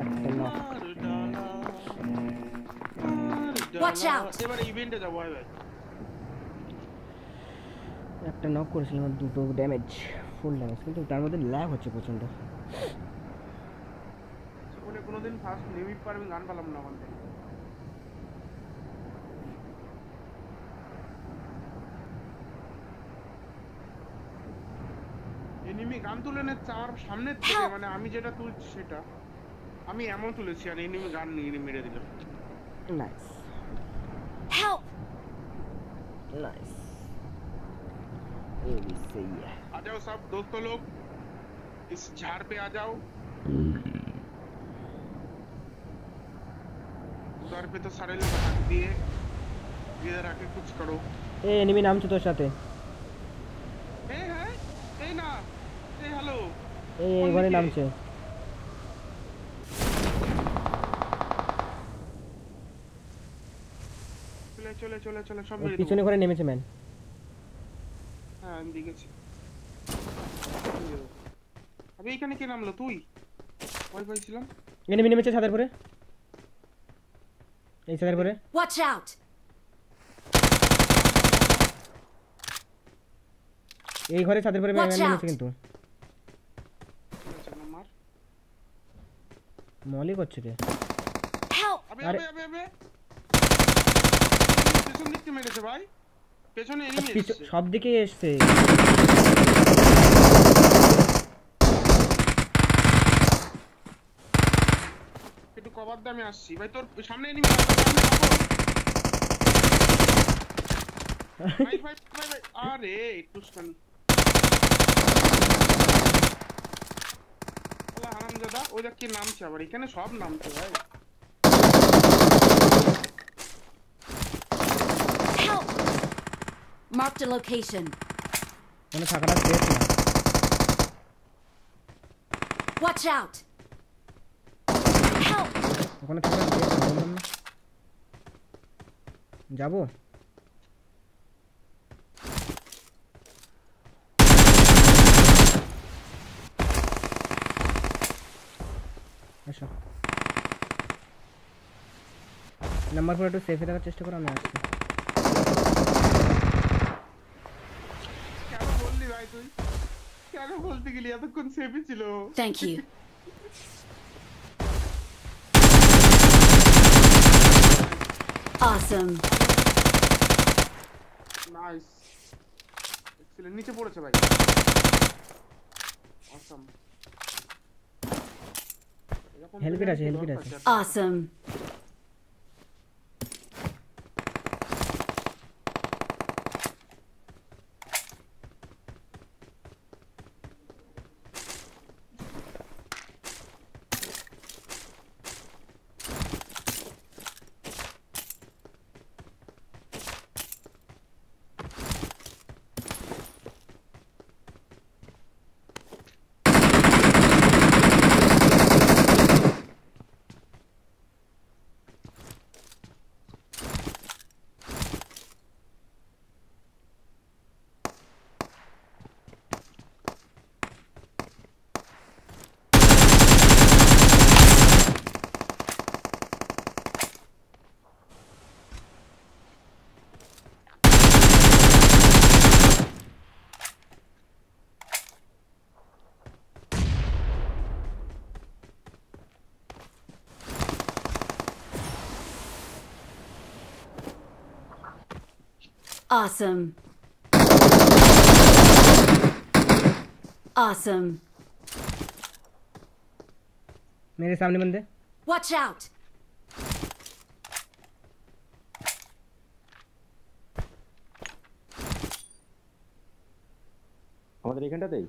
একটা knock। Watch out! এবার ইভেন্টে যাবো ভাই ভাই একটা নক করেছিলাম আর দুটো ড্যামেজ ফুল ড্যামেজ কিন্তু তার মধ্যে ল্যাগ হচ্ছে প্রচণ্ড। ওটা কোনোদিন ফার্স্ট নেমি পার আমি গান পালাম না বলতে এনিমি গান তুলে নিচ্ছে আমার সামনে থেকে মানে আমি যেটা তুলছি সেটা। আমি এমন তুলেছি আর এনিমি গান নিয়ে মেরে দিলাম নাইস হেল্প নাইস आ जाओ सब दोस्तों लोग इस झाड़ पे आ जाओ उधर पे तो सारे लोग हट दिए इधर आके कुछ करो এ এনিমি নামছে তোর সাথে ए है ए ना ए हेलो এই এই ঘরে নামছে চলে চলে চলে চলে সব ওর মেরে পিছনে দেবো। ঘরে নেমেছে ম্যান হ্যাঁ আমি দেখেছি আবে এখানে কে নামলো? তুই? ভয় পাইছিলাম। এনিমি নেমেছে ছাদের পরে। এই ছাদের পরে। Watch out! এই ঘরে ছাদের পরে নেমেছে কিন্তু। চলো মলি করছে কে Help! আরে- আবে আবে আবে। পেছন দিক থেকে মেরেছে ভাই। পেছনে এনিমি সব দিকেই এসছে। দে আমি আসছি ভাই তোর সামনে এনিমি ভাই ভাই ভাই ভাই আরে একটু হারামজাদা ওই দেখ কি নামছে আবার এখানে সব নামছে ভাই! Marked a location. Watch out! ওখানে সেফ না বললাম না। যাব? এসো। নাম্বার ফোর একটু সেফে থাকার চেষ্টা করো আমি আসছি। কেন বললি ভাই তুই? কেন বলতে গেলি? এতক্ষণ সেফই ছিল। Thank you. Awesome. Nice excellent নিচে পড়েছে ভাই অসাম Helmet আছে, helmet আছে। Awesome. Awesome. Awesome. मेरे सामने बंदे Watch out! আমাদের এখানটাতেই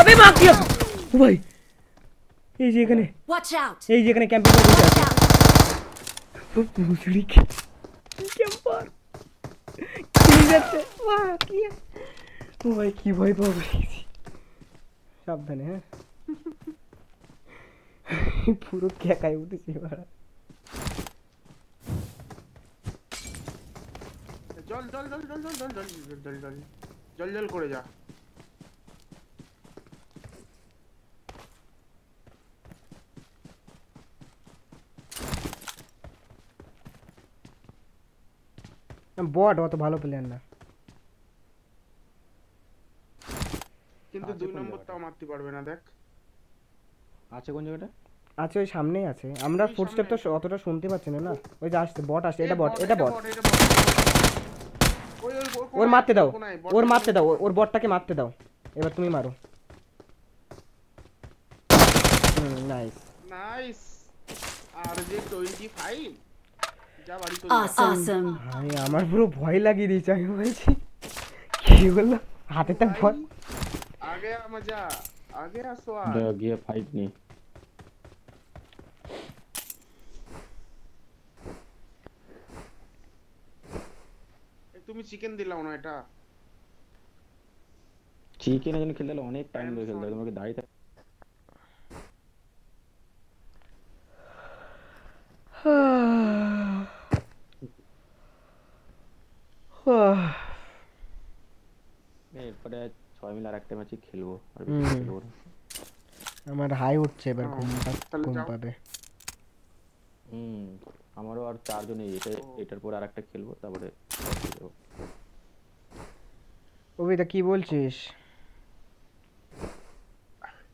अबे मार दिया ও ভাই এই যে এখানে Watch out! এই যে এখানে ক্যাম্পিং করে বসে Watch আছে out! মুসুরি ক্যাম্পার কি যাচ্ছে বাহ কি ও ভাই কি ভয় পাবো সাবধানে হ্যাঁ পুরো ক্যাকায় উঠেছে এবার জল জল জল জল জল জল জল জল জল জল করে যা। বট অত ভালো প্লেয়ার না। কিন্তু দুই নম্বরটাও মারতে পারবে না দেখ। আছে কোন জায়গাটা? আছে ওই সামনেই আছে। আমরা ফুটস্টেপ তো অতটা শুনতে পাচ্ছি না না? ওই যে আসছে বট আসছে। এটা বট এটা বট ওর মারতে দাও ওর মারতে দাও ওর বটটাকে মারতে দাও। এবার তুমি মারো। নাইস নাইস আর যে 25 যা বাড়ি যা। Awesome. ভাই আমার পুরো ভয় লাগিয়ে দিয়েছে আমি বলছি কি বলল হাতে তো ভয়। আগে আ মজা আগে আসো আর। গিয়ে ফাইট নি। তুমি চিকেন দিলাও না এটা চিকেনের জন্য খেলতে হলে অনেক টাইম I'm ধরে খেলতে হবে sorry. তোমাকে দাঁড়িয়ে থাক- এরপরে ছয় মিলে আর একটা ম্যাচই খেলবো আর বেশি হুম। খেলবো না আমার হাই উঠছে এবার ও, ঘুম পা- তাহলে ঘুম যাও। পাবে হুম আমারও আর চারজনই এটা ও। এটার পর আর একটা খেলবো তারপরে আবার খেলবো। কবিতা কি বলছিস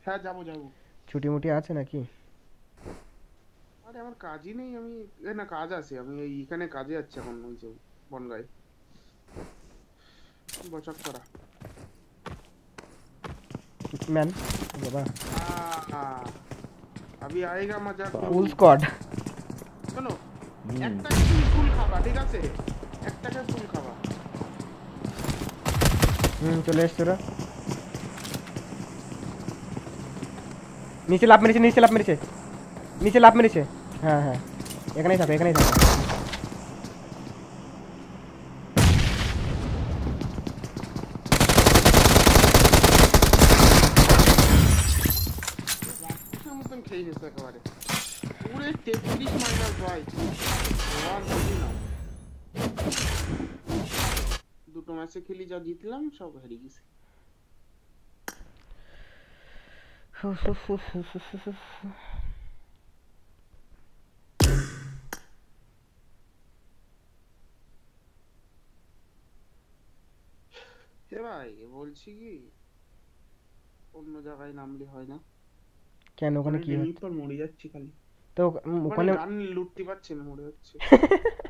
হ্যাঁ যাবো যাবো ছুটি মুটি আছে নাকি আরে আমার কাজই নেই আমি এ না কাজ আছে আমি এই এখানে কাজে যাচ্ছি এখন ওই যে বনগায় বচক করা ম্যান বাবা আহ, अभी आएगा मजा ফুল স্কোয়াড শোনো হুম। একটা ফুল খাবা ঠিক আছে একটাকে ফুল খাবা হুম চলে এসছে ওরা নিচে লাভ মেরেছে নিচে লাভ মেরেছে নিচে লাভ মেরেছে হ্যাঁ হ্যাঁ এখানেই থাকো এখানেই থাকো খেলি যা জিতলাম সব হেরে গেছে। ভাই বলছি কি? অন্য জায়গায় নামলে হয় না। কেন? ওখানে কি হচ্ছে? মরে যাচ্ছি খালি। তো ওখানে ওখানে লুটতে পারছি না মরে যাচ্ছে।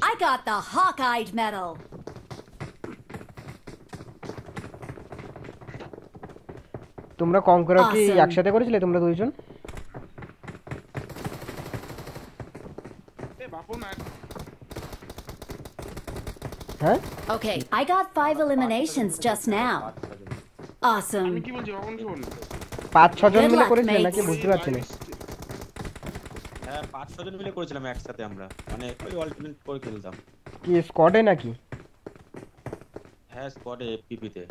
I got the Hawkeye medal. তোমরা কম করে কি. একসাথে করেছিলে তোমরা দুইজন হ্যাঁ Okay, I got five eliminations just now. Awesome. আমি কি বলছি বাপন শোন পাঁচ ছজন Good মিলে luck, করেছিলে mates. নাকি বুঝতে পারছি না হ্যাঁ পাঁচ ছজন মিলে করেছিলাম একসাথে আমরা মানে ওই অল্টারনেট করে খেলতাম কি স্কোয়াডে নাকি হ্যাঁ স্কোয়াডে এফপিপিতে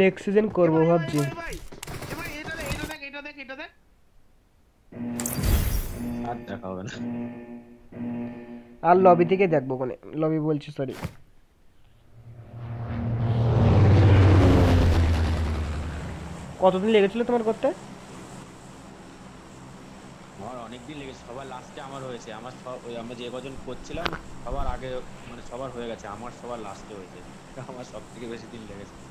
নেক্সট সিজন করবো ভাবছি দেখা হবে না। আর লবি থেকে দেখব কোনে। লবি বলছি সরি কতদিন লেগেছিল তোমার করতে? আমার অনেকদিন লেগেছে সবার লাস্টে আমার হয়েছে। আমার সব- ওই আমরা যে কজন করছিলাম সবার আগে মানে সবার হয়ে গেছে আমার সবার লাস্টে হয়েছে। আমার সব থেকে বেশি দিন লেগেছে।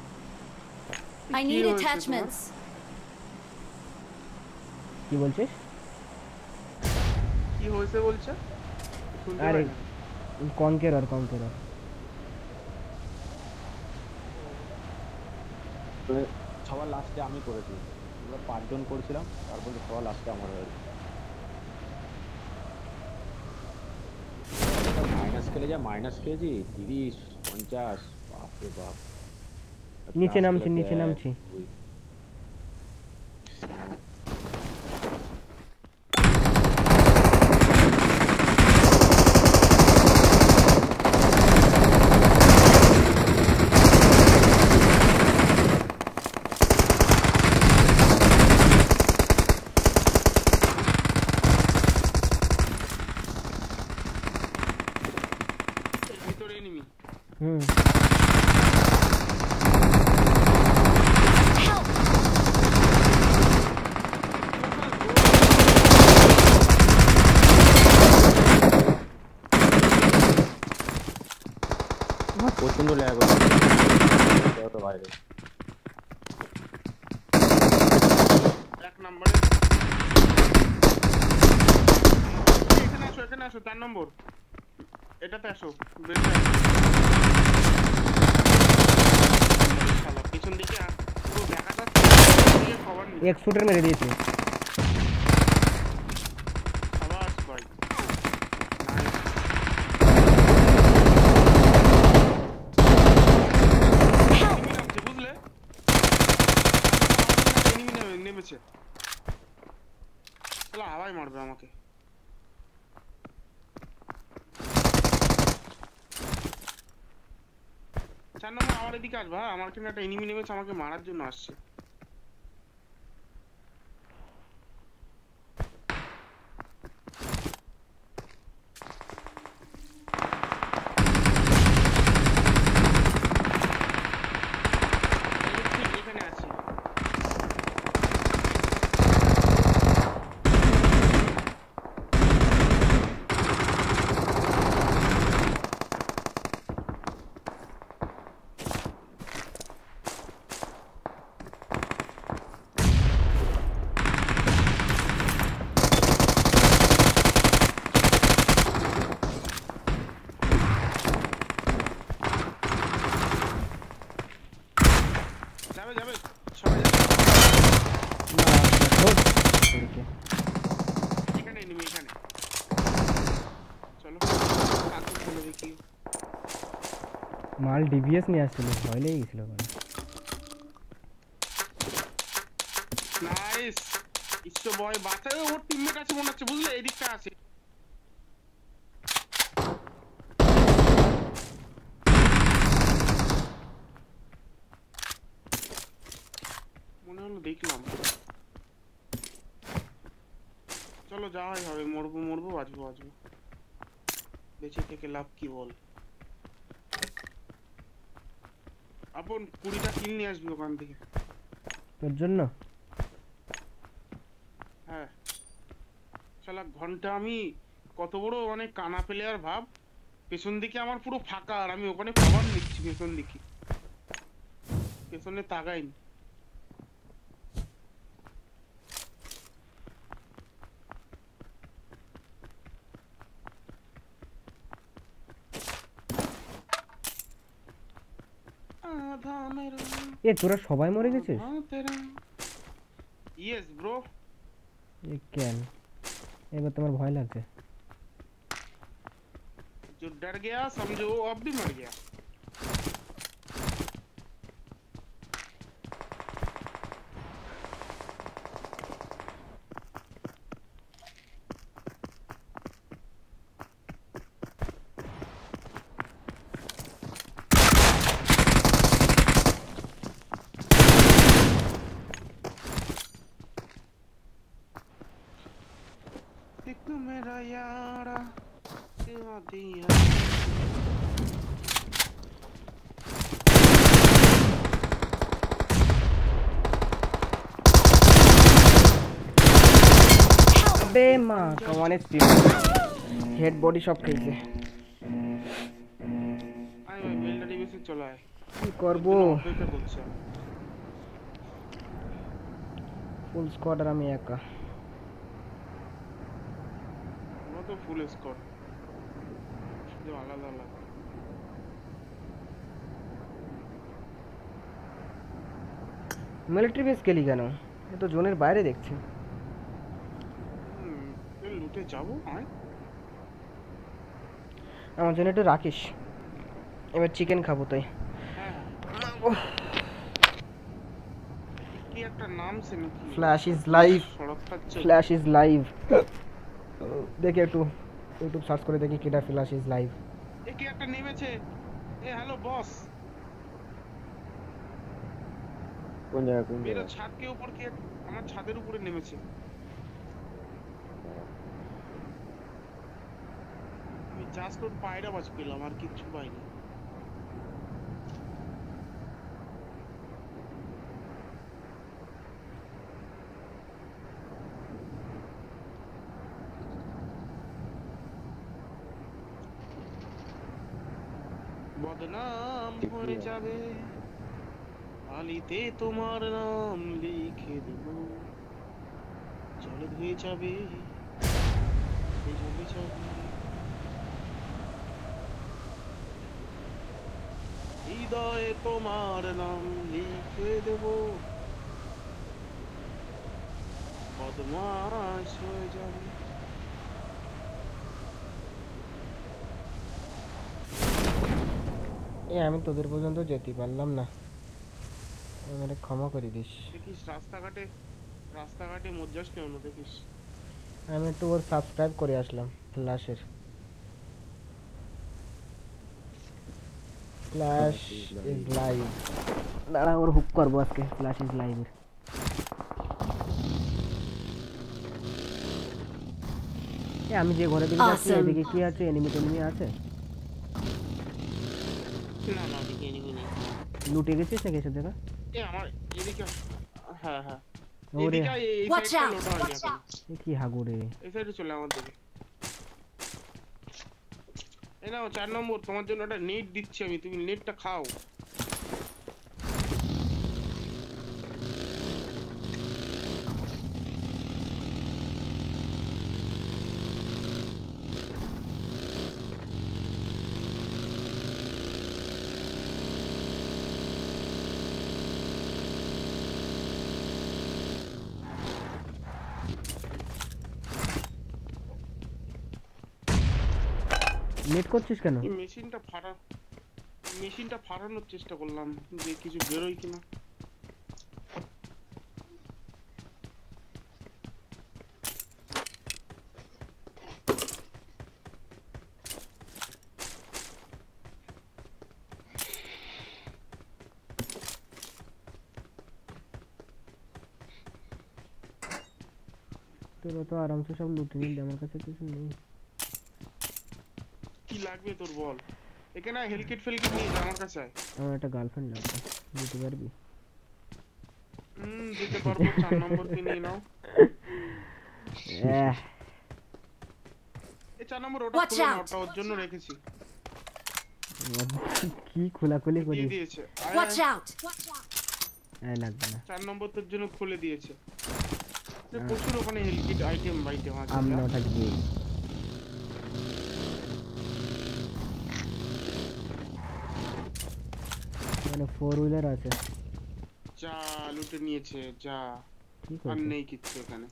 I need attachments. কি বলছিস? কি হয়েছে বলছে শুনতে আরে পাই না। কনকের আর কনকের তো সবার লাস্টে আমি করেছি আমরা পাঁচজন করছিলাম তারপরে সবার লাস্টে আমার হয়েছে মাইনাস খেলে যা মাইনাস খেয়েছি তিরিশ পঞ্চাশ বাপরে বাপ নিচে Plus নামছি, খেলে নিচে এক, নামছি। enemy নেমে- নেমেছে। শালা হাওয়ায় মারবে আমাকে চার নম্বর আমার এদিকে আসবে হ্যাঁ? আমার এখানে একটা এনিমি নেমেছে আমাকে মারার জন্য আসছে মাল ডিভিএস নিয়ে আসছিল ভয় লেগে গেছিল ওখানে। নাইস ইচ্ছো বয় বাঁচা ওর টিমমেট আছে মনে হচ্ছে বুঝলে এদিকটা আছে মনে হলো দেখলাম চলো যাওয়াই হবে মরবো মরবো বাঁচবো বাঁচবো বেঁচে থেকে লাভ কি বল আপন কুড়িটা কিল নিয়ে আসবি ওখান থেকে। তোর জন্য? হ্যাঁ। শালা ঘণ্টা আমি কত বড় মানে কানা প্লেয়ার ভাব। পেছন দিকে আমার পুরো ফাঁকা আর আমি ওখানে কভার নিচ্ছি পেছন দিকে। পেছনে তাকাইনি। এ তোরা সবাই মরে গেছিস ইয়েস ব্রো এ কেন এবার তোমার ভয় লাগছে जो डर गया समझो वो अब भी मर गया মা কমানে স্পিড হেড বডি সব খেয়েছে। কি করব? ফুল স্কোয়াড আর আমি একা। তো ফুল শুধু আলাদা আলাদা। মিলিটারি বেস গেলি কেন? এ তো জোনের বাইরে দেখছি। লুটে যাব আয় আমার জন্য একটু রাখিস। এবার চিকেন খাব তাই। হ্যাঁ। কি একটা নাম সে নাকি? Flash is live flash is live দেখি একটু ইউটিউব সার্চ করে দেখি কিটা ফ্ল্যাশ ইজ লাইভ এ কি একটা নেমেছে? এ হ্যালো বস কোন জায়গায় কোন ছাদ কে উপর কে আমার ছাদের উপরে নেমেছে। আমি জাস্ট ওর পায়রা বাজ পেলাম আর কিচ্ছু পাইনি বদনাম হয়ে যাবে আলিতে তোমার নাম লিখে দেব জল ধুয়ে যাবে এই জলে যাবে হৃদয়ে তোমার নাম লিখে দেব। বদমাস হয়ে যাবে। এ আমি তোদের পর্যন্ত যেতে পারলাম না। আমাকে ক্ষমা করে দিস। দেখিস রাস্তাঘাটে রাস্তাঘাটে মজ্জাস কেন দেখিস। আমি একটু ওর সাবস্ক্রাইব করে আসলাম ফ্ল্যাশের ফ্ল্যাশ ইজ লাইভ দাঁড়া ওর হুক করবো আজকে ফ্ল্যাশ ইজ লাইভের এ আমি যে ঘরে দিকে যাচ্ছি Awesome. এদিকে কি আছে এনিমি টেনিমি আছে না না ওদিকে enemy নেই লুটে গেছিস নাকি এসব জায়গা এ আমার এদিকে আস। হ্যাঁ হ্যাঁ ওরে এদিকে আয়, এই Watch সাইডটা out, লোটা হয়নি watch এখন। এ কি হাগুরে এই সাইডে চলে আমার দিকে এই নাও চার নম্বর তোমার জন্য একটা নেট দিচ্ছি আমি তুমি নেটটা খাও। করছিস কেন? মেশিনটা ফাটা মেশিনটা ফাটানোর চেষ্টা করলাম যে কিছু বেরোয় কিনা। তোরা তো আরামসে সব লুটে নিলি আমার কাছে কিছু নেই। লাগবে তোর বল। এখানে হেলকেট ফেলকেট নিয়ে যা আমার কাছে। আমার একটা গার্লফ্রেন্ড লাগবে দিতে পারবি? হুম দিতে পারব চার নম্বর কি নিয়ে নাও। এই নম্বর ওটা খুলে ওটা ওর জন্য রেখেছি। কি খোলাখুলি করি দিয়েছে। আয়, out! এই লাগবে না। চার নম্বর তোর জন্য খুলে দিয়েছে। প্রচুর ওখানে হেলকেট আইটেম আইটেম আছে আম যা। নটা মানে ফোর হুইলার আছে। যা লুটে নিয়েছে যা। আর নেই কিচ্ছু এখানে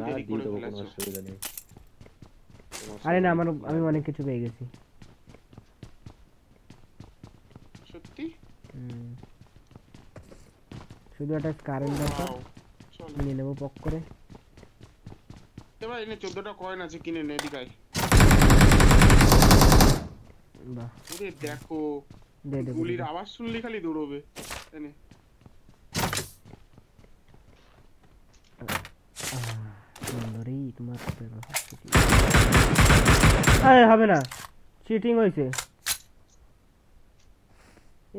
না দিয়ে দেবো কোনো অসুবিধা নেই। আরে না আমার আমি অনেক কিছু পেয়ে গেছি। সত্যি? শুধু একটা কারেন্ট দরকার নিয়ে নেব পক করে। এবার এনে চোদ্দটা কয়েন আছে কিনে নে এদিকায় বাহ। দেখো। দে গুলির আওয়াজ শুনলে খালি দৌড়বে। এনে সুন্দরী তোমার আরে হবে না। চিটিং হয়েছে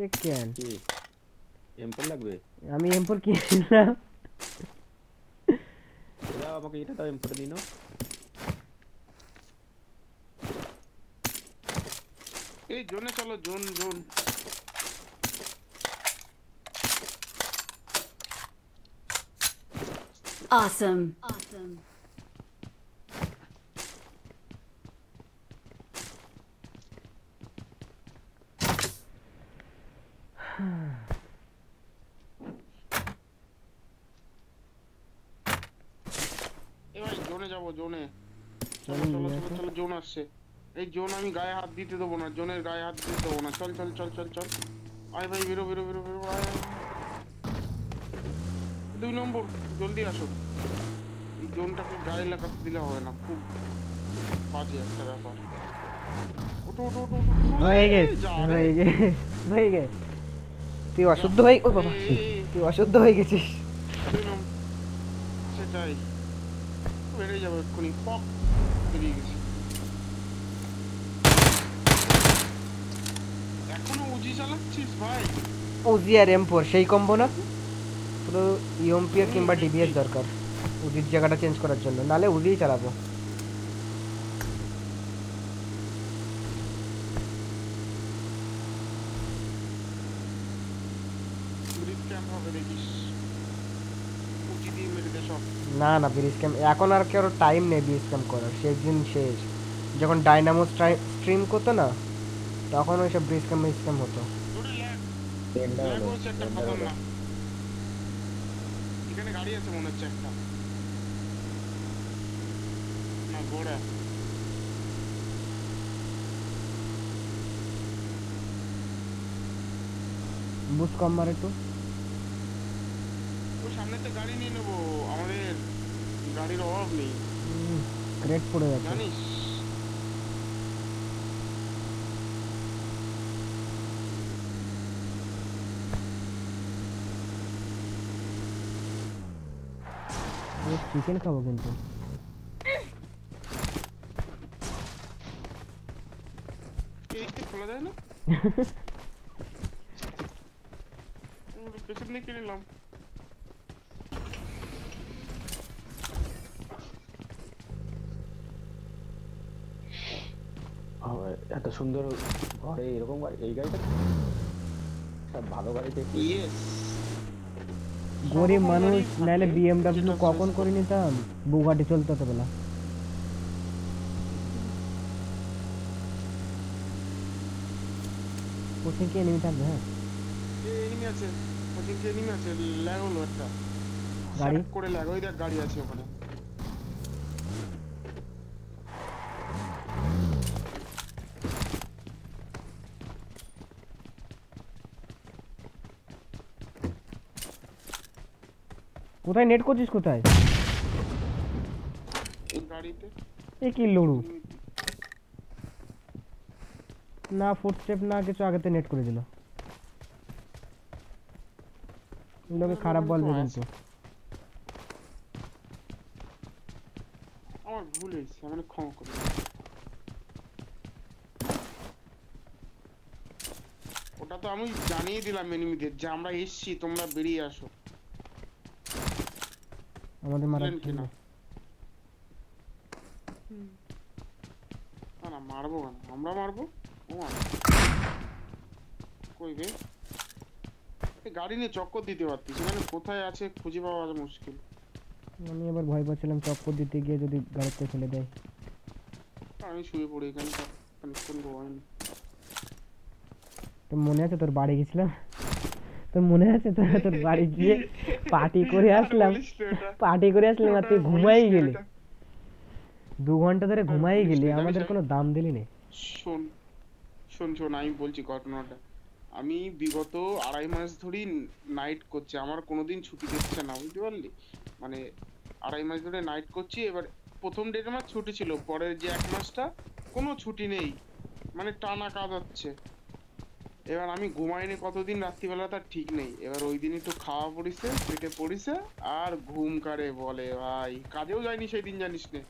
এ কেন? কি? এমপল লাগবে? আমি এমপোর কিনলাম। আমাকে এটা দাও এমপল দিন এই জোনে চলো জোন জোন Awesome. Awesome. এবার জোনে যাবো জোনে চলো চলো, চলো নিয়ে চলো আসো। চলো জোন আসছে এই জোন আমি গায়ে হাত দিতে দেবো না জোনের গায়ে হাত দিতে দেবো না চল চল চল চল চল আয় ভাই বেরো বেরো বেরো বেরো আয়। দুই নম্বর জলদি আসো এই জোনটাকে গায়ে লাগাতে দিলে হবে না খুব বাজে একটা ব্যাপার ওঠো ওঠো, ওঠো। হয়ে গেছে। হয়ে গেছে হয়ে গেছে তুই অশুদ্ধ হয়ে ও বাবা তুই অশুদ্ধ হয়ে গেছিস। সেটাই বেরিয়ে যাবে এক্ষুনি পক বেরিয়ে গেছে এখনও উজি চালাচ্ছিস ভাই। উজি আর এম ফোর সেই কম্বো না? পুরো ইউএমপিএর কিংবা ডিবিএস দরকার। উজির জায়গাটা চেঞ্জ করার জন্য নালে উজিই চালাবো। না না ব্রিজ ক্যাম্প এখন আর কারও টাইম নেই ব্রিজ ক্যাম্প করার শেষ দিন শেষ। যখন ডাইনামো স্ট্রিম করতো না তখন ওইসব ব্রিজ ক্যাম্প ব্রিজ ক্যাম্প হতো। একটা টেন্ডার এখানে গাড়ি আছে মনে হচ্ছে একটা। না ঘোড়া। বুস কম মারে তো। ওই সামনেতে গাড়ি নিয়ে নেব। আমাদের গাড়ির অভাব নেই। গ্রেট পড়ে যাচ্ছে জানিস? কিনে নিলাম আবার এত সুন্দর ঘরে এরকম গাড়ি এই গাড়িটা সব ভালো গাড়ি দেখি ইয়েস গরিব মানুষ নাইলে বিএমডাব্লিউ কখন করে নিতাম? বুগাটি চলতে হতো বেলা কোচিং কি এনিমি থাকবে হ্যাঁ? এনিমি আছে ওদিকে এনিমি আছে ল্যাগ হলো একটা। গাড়ি? করে ল্যাগ ওই দেখ গাড়ি আছে ওখানে। কোথায় নেট করছিস কোথায়? এ কি লড়ু? না ফুটস্টেপ না কিছু আগেতে নেট করে দিল। লোকে খারাপ বলবে কিন্তু। আমার ভুল হয়েছে মানে ক্ষমা করে ওটা তো আমি জানিয়ে দিলাম এনিমিদের যে আমরা এসছি তোমরা বেরিয়ে আসো। আমাদের মারা কিনা? না না মারবো কেন? আমরা মারবো? ও কই বে গাড়ি নিয়ে চক্কর দিতে পারতিস। এখানে কোথায় আছে খুঁজে পাওয়া মুশকিল। আমি এবার ভয় পাচ্ছিলাম চক্কর দিতে গিয়ে যদি গাড়িতে ফেলে দেয়। আমি শুয়ে পড়ি এখানে খানিক্ষণ ঘুমাইনি তো মনে আছে তোর বাড়ি গেছিলাম? তোর মনে আছে তোর তোর বাড়ি গিয়ে পার্টি করে আসলাম। পার্টি করে আসলাম আর তুই ঘুমাই গেলি। দু ঘণ্টা ধরে ঘুমাই গেলি আমাদের কোনো দাম দিলি নে। শোন শোন শোন আমি বলছি ঘটনাটা। আমি বিগত আড়াই মাস ধরেই নাইট করছি আমার কোনোদিন ছুটি দিচ্ছে না বুঝতে পারলি? মানে আড়াই মাস ধরে নাইট করছি এবার প্রথম দেড় মাস ছুটি ছিল পরের যে এক মাসটা কোনো ছুটি নেই মানে টানা কাজ হচ্ছে এবার আমি ঘুমাইনি কতদিন? রাত্রিবেলা তার ঠিক নেই। এবার ওই দিন একটু খাওয়া পড়িছে পেটে পড়িছে আর ঘুম কারে বলে ভাই? কাজেও যায়নি সেই দিন জানিস নে।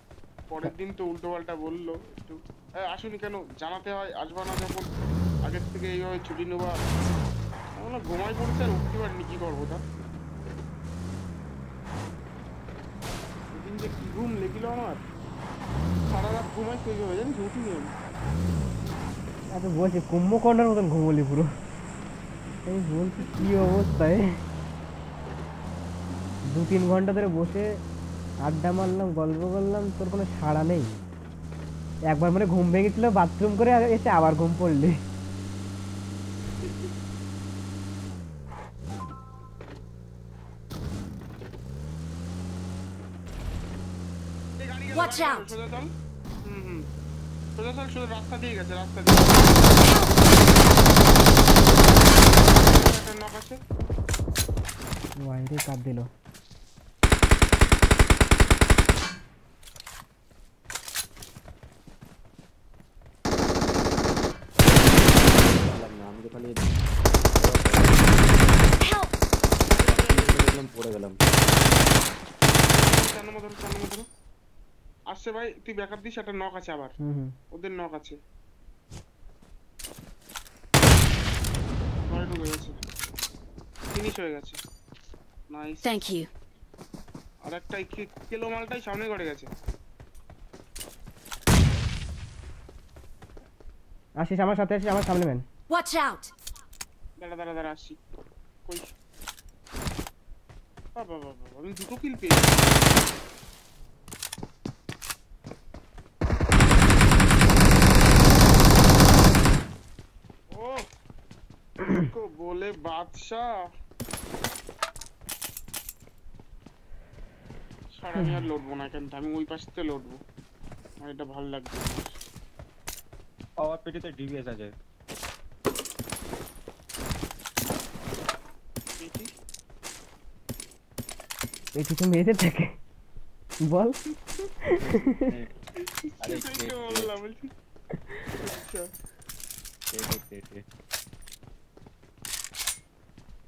পরের দিন তো উল্টো পাল্টা বলল একটু। "এই, আসুনি কেন? জানাতে হয় আসবা না যখন? আগের থেকে এইভাবে ছুটি নেবা আমি বললাম, ঘুমাই পড়েছে আর উঠতে পারিনি কি করব তা যে ঘুম লেগিল আমার। সারা রাত ঘুমাই তৈরি হয়ে জানিস উঠিনি আমি। এত বলছি কুম্ভকর্ণের মতন ঘুমলি পুরো। আমি বলছি কি অবস্থায় দু তিন ঘণ্টা ধরে বসে আড্ডা মারলাম গল্প করলাম তোর কোনো সাড়া নেই। একবার মানে ঘুম ভেঙেছিল বাথরুম করে এসে আবার ঘুম পড়লি। Watch out! সোজা চল হুম হুম সোজা চল সোজা রাস্তা দিয়ে গেছে রাস্তা দিয়ে একটা knock আছে বাইরে কাঁদ দিল বললাম না আমি তো খালি Help! দেখলাম পড়ে গেলাম চার নম্বর ধরো চার নম্বর ধরো আসছে ভাই তুই ব্যাকআপ দিস একটা নক আছে আবার। ওদের নক আছে। ঘরে ঢুকে গেছে। ফিনিশ হয়ে গেছে। Nice Thank you. আর একটা কেলো মালটাই সামনে করে গেছে। আসিস আমার সাথে আসিস আমার সামনে ম্যান Watch out! দাঁড়া দাঁড়া দাঁড়া আসছি। কই? বাবা বাবা আমি দুটো কিল পেয়েছি। को बोले बादशाह ছাড় আমি আর লড়বো না কেন আমি ওই পাশ থেকে লড়বো আমার এটা ভালো লাগছে না। পাওয়ার পেটিতে ডিভিএস আছে দেখি এই কিছু মেয়েদের থাকে বল আরে সেটাই তো বললাম বলছি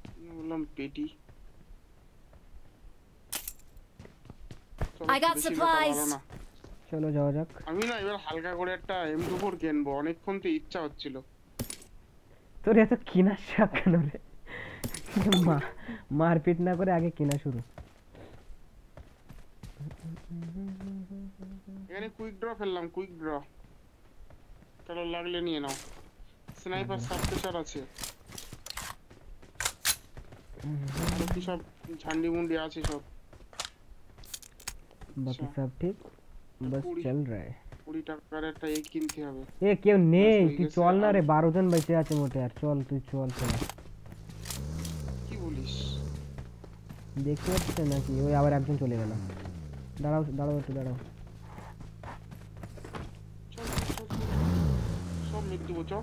আমি বললাম পেটি। I got supplies. চলো যাওয়া যাক। আমি না এবার হালকা করে একটা এম টু ফোর কিনবো অনেকক্ষণ তো ইচ্ছা হচ্ছিল। তোর এত কিনার শখ কেন রে? মা- মারপিট না করে আগে কিনা শুরু। এখানে কুইক ড্র ফেললাম কুইক ড্র চলো লাগলে নিয়ে নাও। স্নাইপার সাবপেশার আছে। আরও কি সব ঝান্ডি মুন্ডি আছে সব। বাকি আচ্ছা। সব ঠিক? বাস চল है টাকার একটা এ কিনতে হবে। এ কেউ নেই তুই চল না রে আর- বারো জন বেঁচে আছে মোটে আর চল তুই চল চল। কি বলিস? দেখতে পাচ্ছিস নাকি? ওই আবার একজন চলে গেল। দাঁড়াও দাঁড়াও একটু দাঁড়াও। চল চল।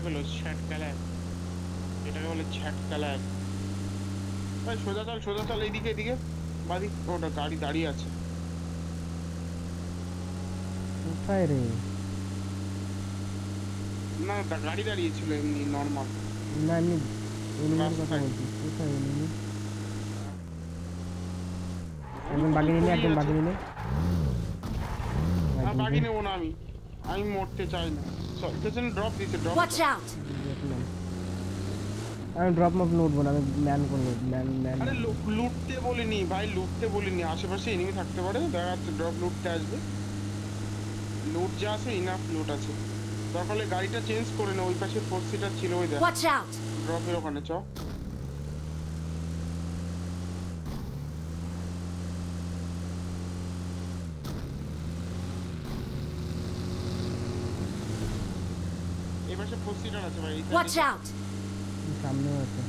যেটা ল্যাগ হলো ছ্যাট কালার। এটাকে বলে ছ্যাট কালার। ভাই সোজা চল সোজা চল এইদিকে এইদিকে। বাদি ওটা গাড়ি দাঁড়িয়ে আছে। কোথায় রে? না গাড়ি এমনি নর্মাল না এমনি এনিমির কথা। বলছি। কোথায় এনিমি একজন বাগি নিলে একজন বাগি নিলে বাকি নেব না আমি। আমি মরতে চাই না। চল Watch out! আমি ড্রপ মপ লুটবো না আমি ম্যান করব ম্যান ম্যান আরে লুটতে বলিনি ভাই লুটতে বলিনি। আশেপাশে এনিমি থাকতে পারে দেখা যাচ্ছে ড্রপ লুটতে আসবে। লুট যা আছে ইনাফ লুট আছে। দরকার হলে গাড়িটা চেঞ্জ করে নে ওই পাশে ফোর সিটার ছিল ওই দেখ। আউট ড্রপ ড্রপের ওখানে চ এই পাশে ফোর সিটার আছে ভাই এই side এ Watch out! সামনেও আছে।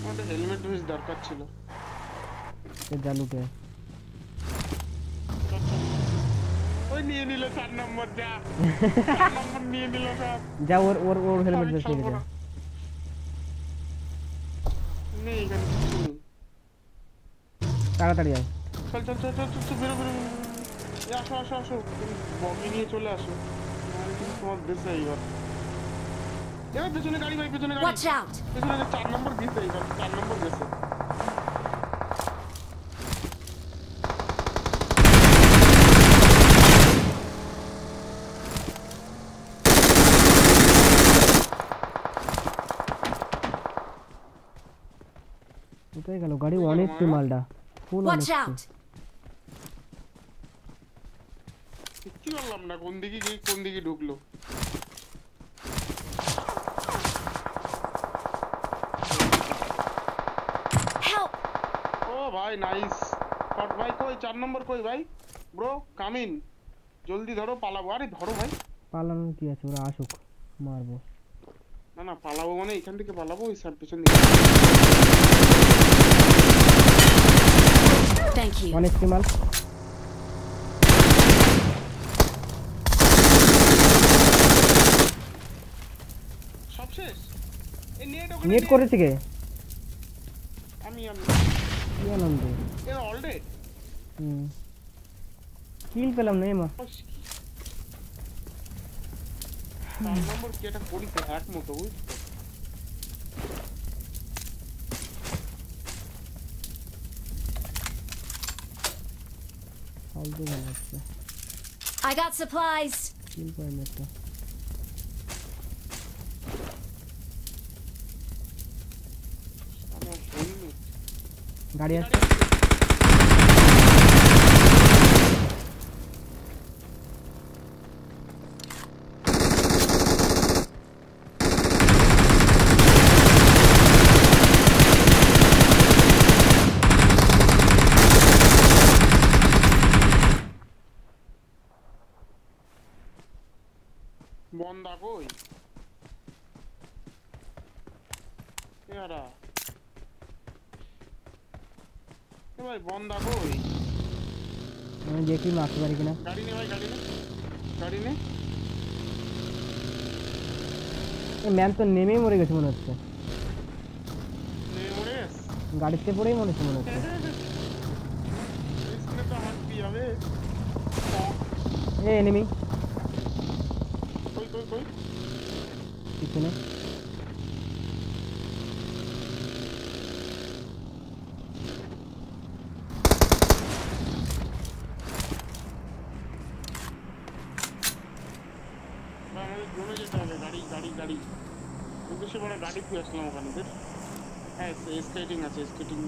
আমাদের হেলমেট বেশ দরকার ছিল। সে জালুকে। ওই নিয়ে নিল চার নম্বর যা চার নম্বর নিয়ে নিল সব যা ওর ওর ওর হেলমেট আমি বেশ খেলব রেখে না। নেই এখানে কিছু নেই। তাড়াতাড়ি আয়। চল চল চল চল চল বেরো বেরো আসো আসো আসো। তুমি বগি নিয়ে চলে আসো। তোমার দেশে এইবার এবার পেছনে গাড়ি ভাই পেছনে গাড়ি Watch out! পেছনে যে চার নম্বর গেছে এইবার চার নম্বর গেছে কোথায় গেল গাড়ি কোথায় গেল অনেক মায়া? মালটা ফুল অনেক Watch বললাম না কোন দিকে গিয়ে কোন দিকে ঢুকলো Help! ও ভাই নাইস শট ভাই কই চার নম্বর কই ভাই ব্রো কামিন জলদি ধরো পালাবো আরে ধরো ভাই পালানো কি আছে ওরা আসুক মারবো না না পালাবো মানে এখান থেকে পালাবো ওই সার পেছন দিকে Thank you. অনেক মাল শেষ এই নেট নেট করেছে কে আমি আমি কি আনন্দ এর অলরেড হুম কিল পেলাম না এমা চার নম্বর কি এটা করি তো এক মতো বুঝ ফালতু বানাচ্ছে I got supplies. কিল পাই একটা Gracias. এ কই? আমি দেখি মারতে পারি কিনা। গাড়ি নে ভাই গাড়ি নে। গাড়ি নে। এই ম্যান তো নেমেই মরে গেছে মনে হচ্ছে। নেমে মরে গেছ। গাড়িতে পড়েই মনে হচ্ছে মনে হচ্ছে। স্কুলে তো এ এনিমি কই কই কই? পিছনে। স্কেটিং আছে স্কেটিং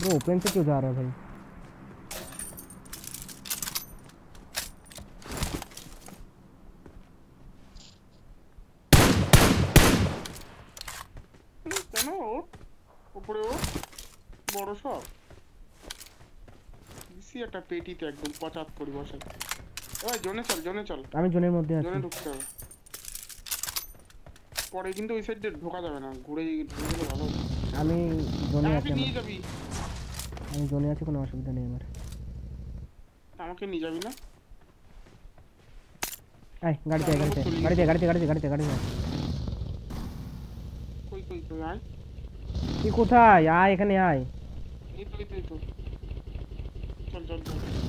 ब्रो ओपन से क्यों जा रहा है भाई? একটা একদম পচাত করি বসে এবার জোনে চল জোনে চল। আমি জোনের মধ্যে আছি। জোনে ঢুকতে হবে। পরে কিন্তু ওই সাইড দিয়ে ঢোকা যাবে না ঘুরে ঢুকে ভালো আমি জোনে আছি আমাকে নিয়ে যাবি। আমি জোনে আছি কোনো অসুবিধা নেই আমার। আমাকে নিয়ে যাবি না? আয় গাড়িতে গাড়িতে গাড়িতে গাড়িতে গাড়িতে গাড়িতে গাড়িতে। কই কই কই আয়। তুই কোথায়? আয় এখানে আয়। এই তো এই তো 100 meters.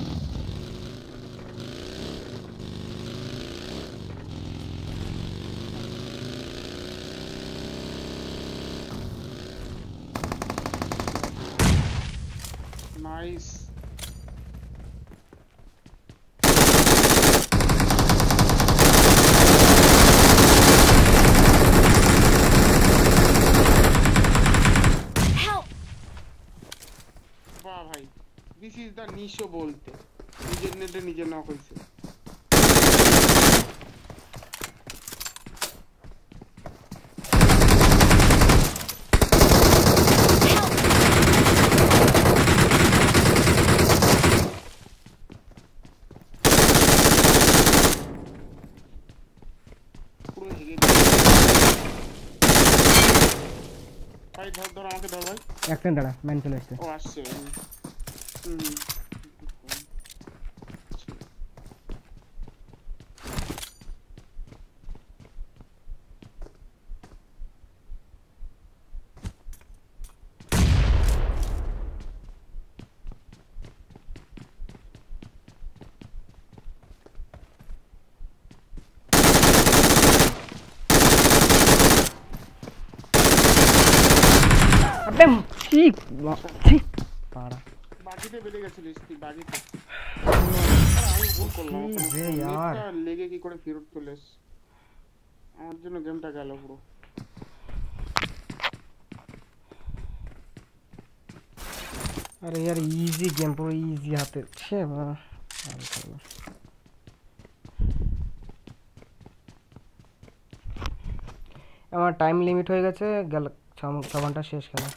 Nice. मैं निकलो इससे আমার আরে यार ইজি গেম পুরো ইজি হাতে। সে আমার টাইম লিমিট হয়ে গেছে গেল ছ ঘণ্টা শেষ খেলা।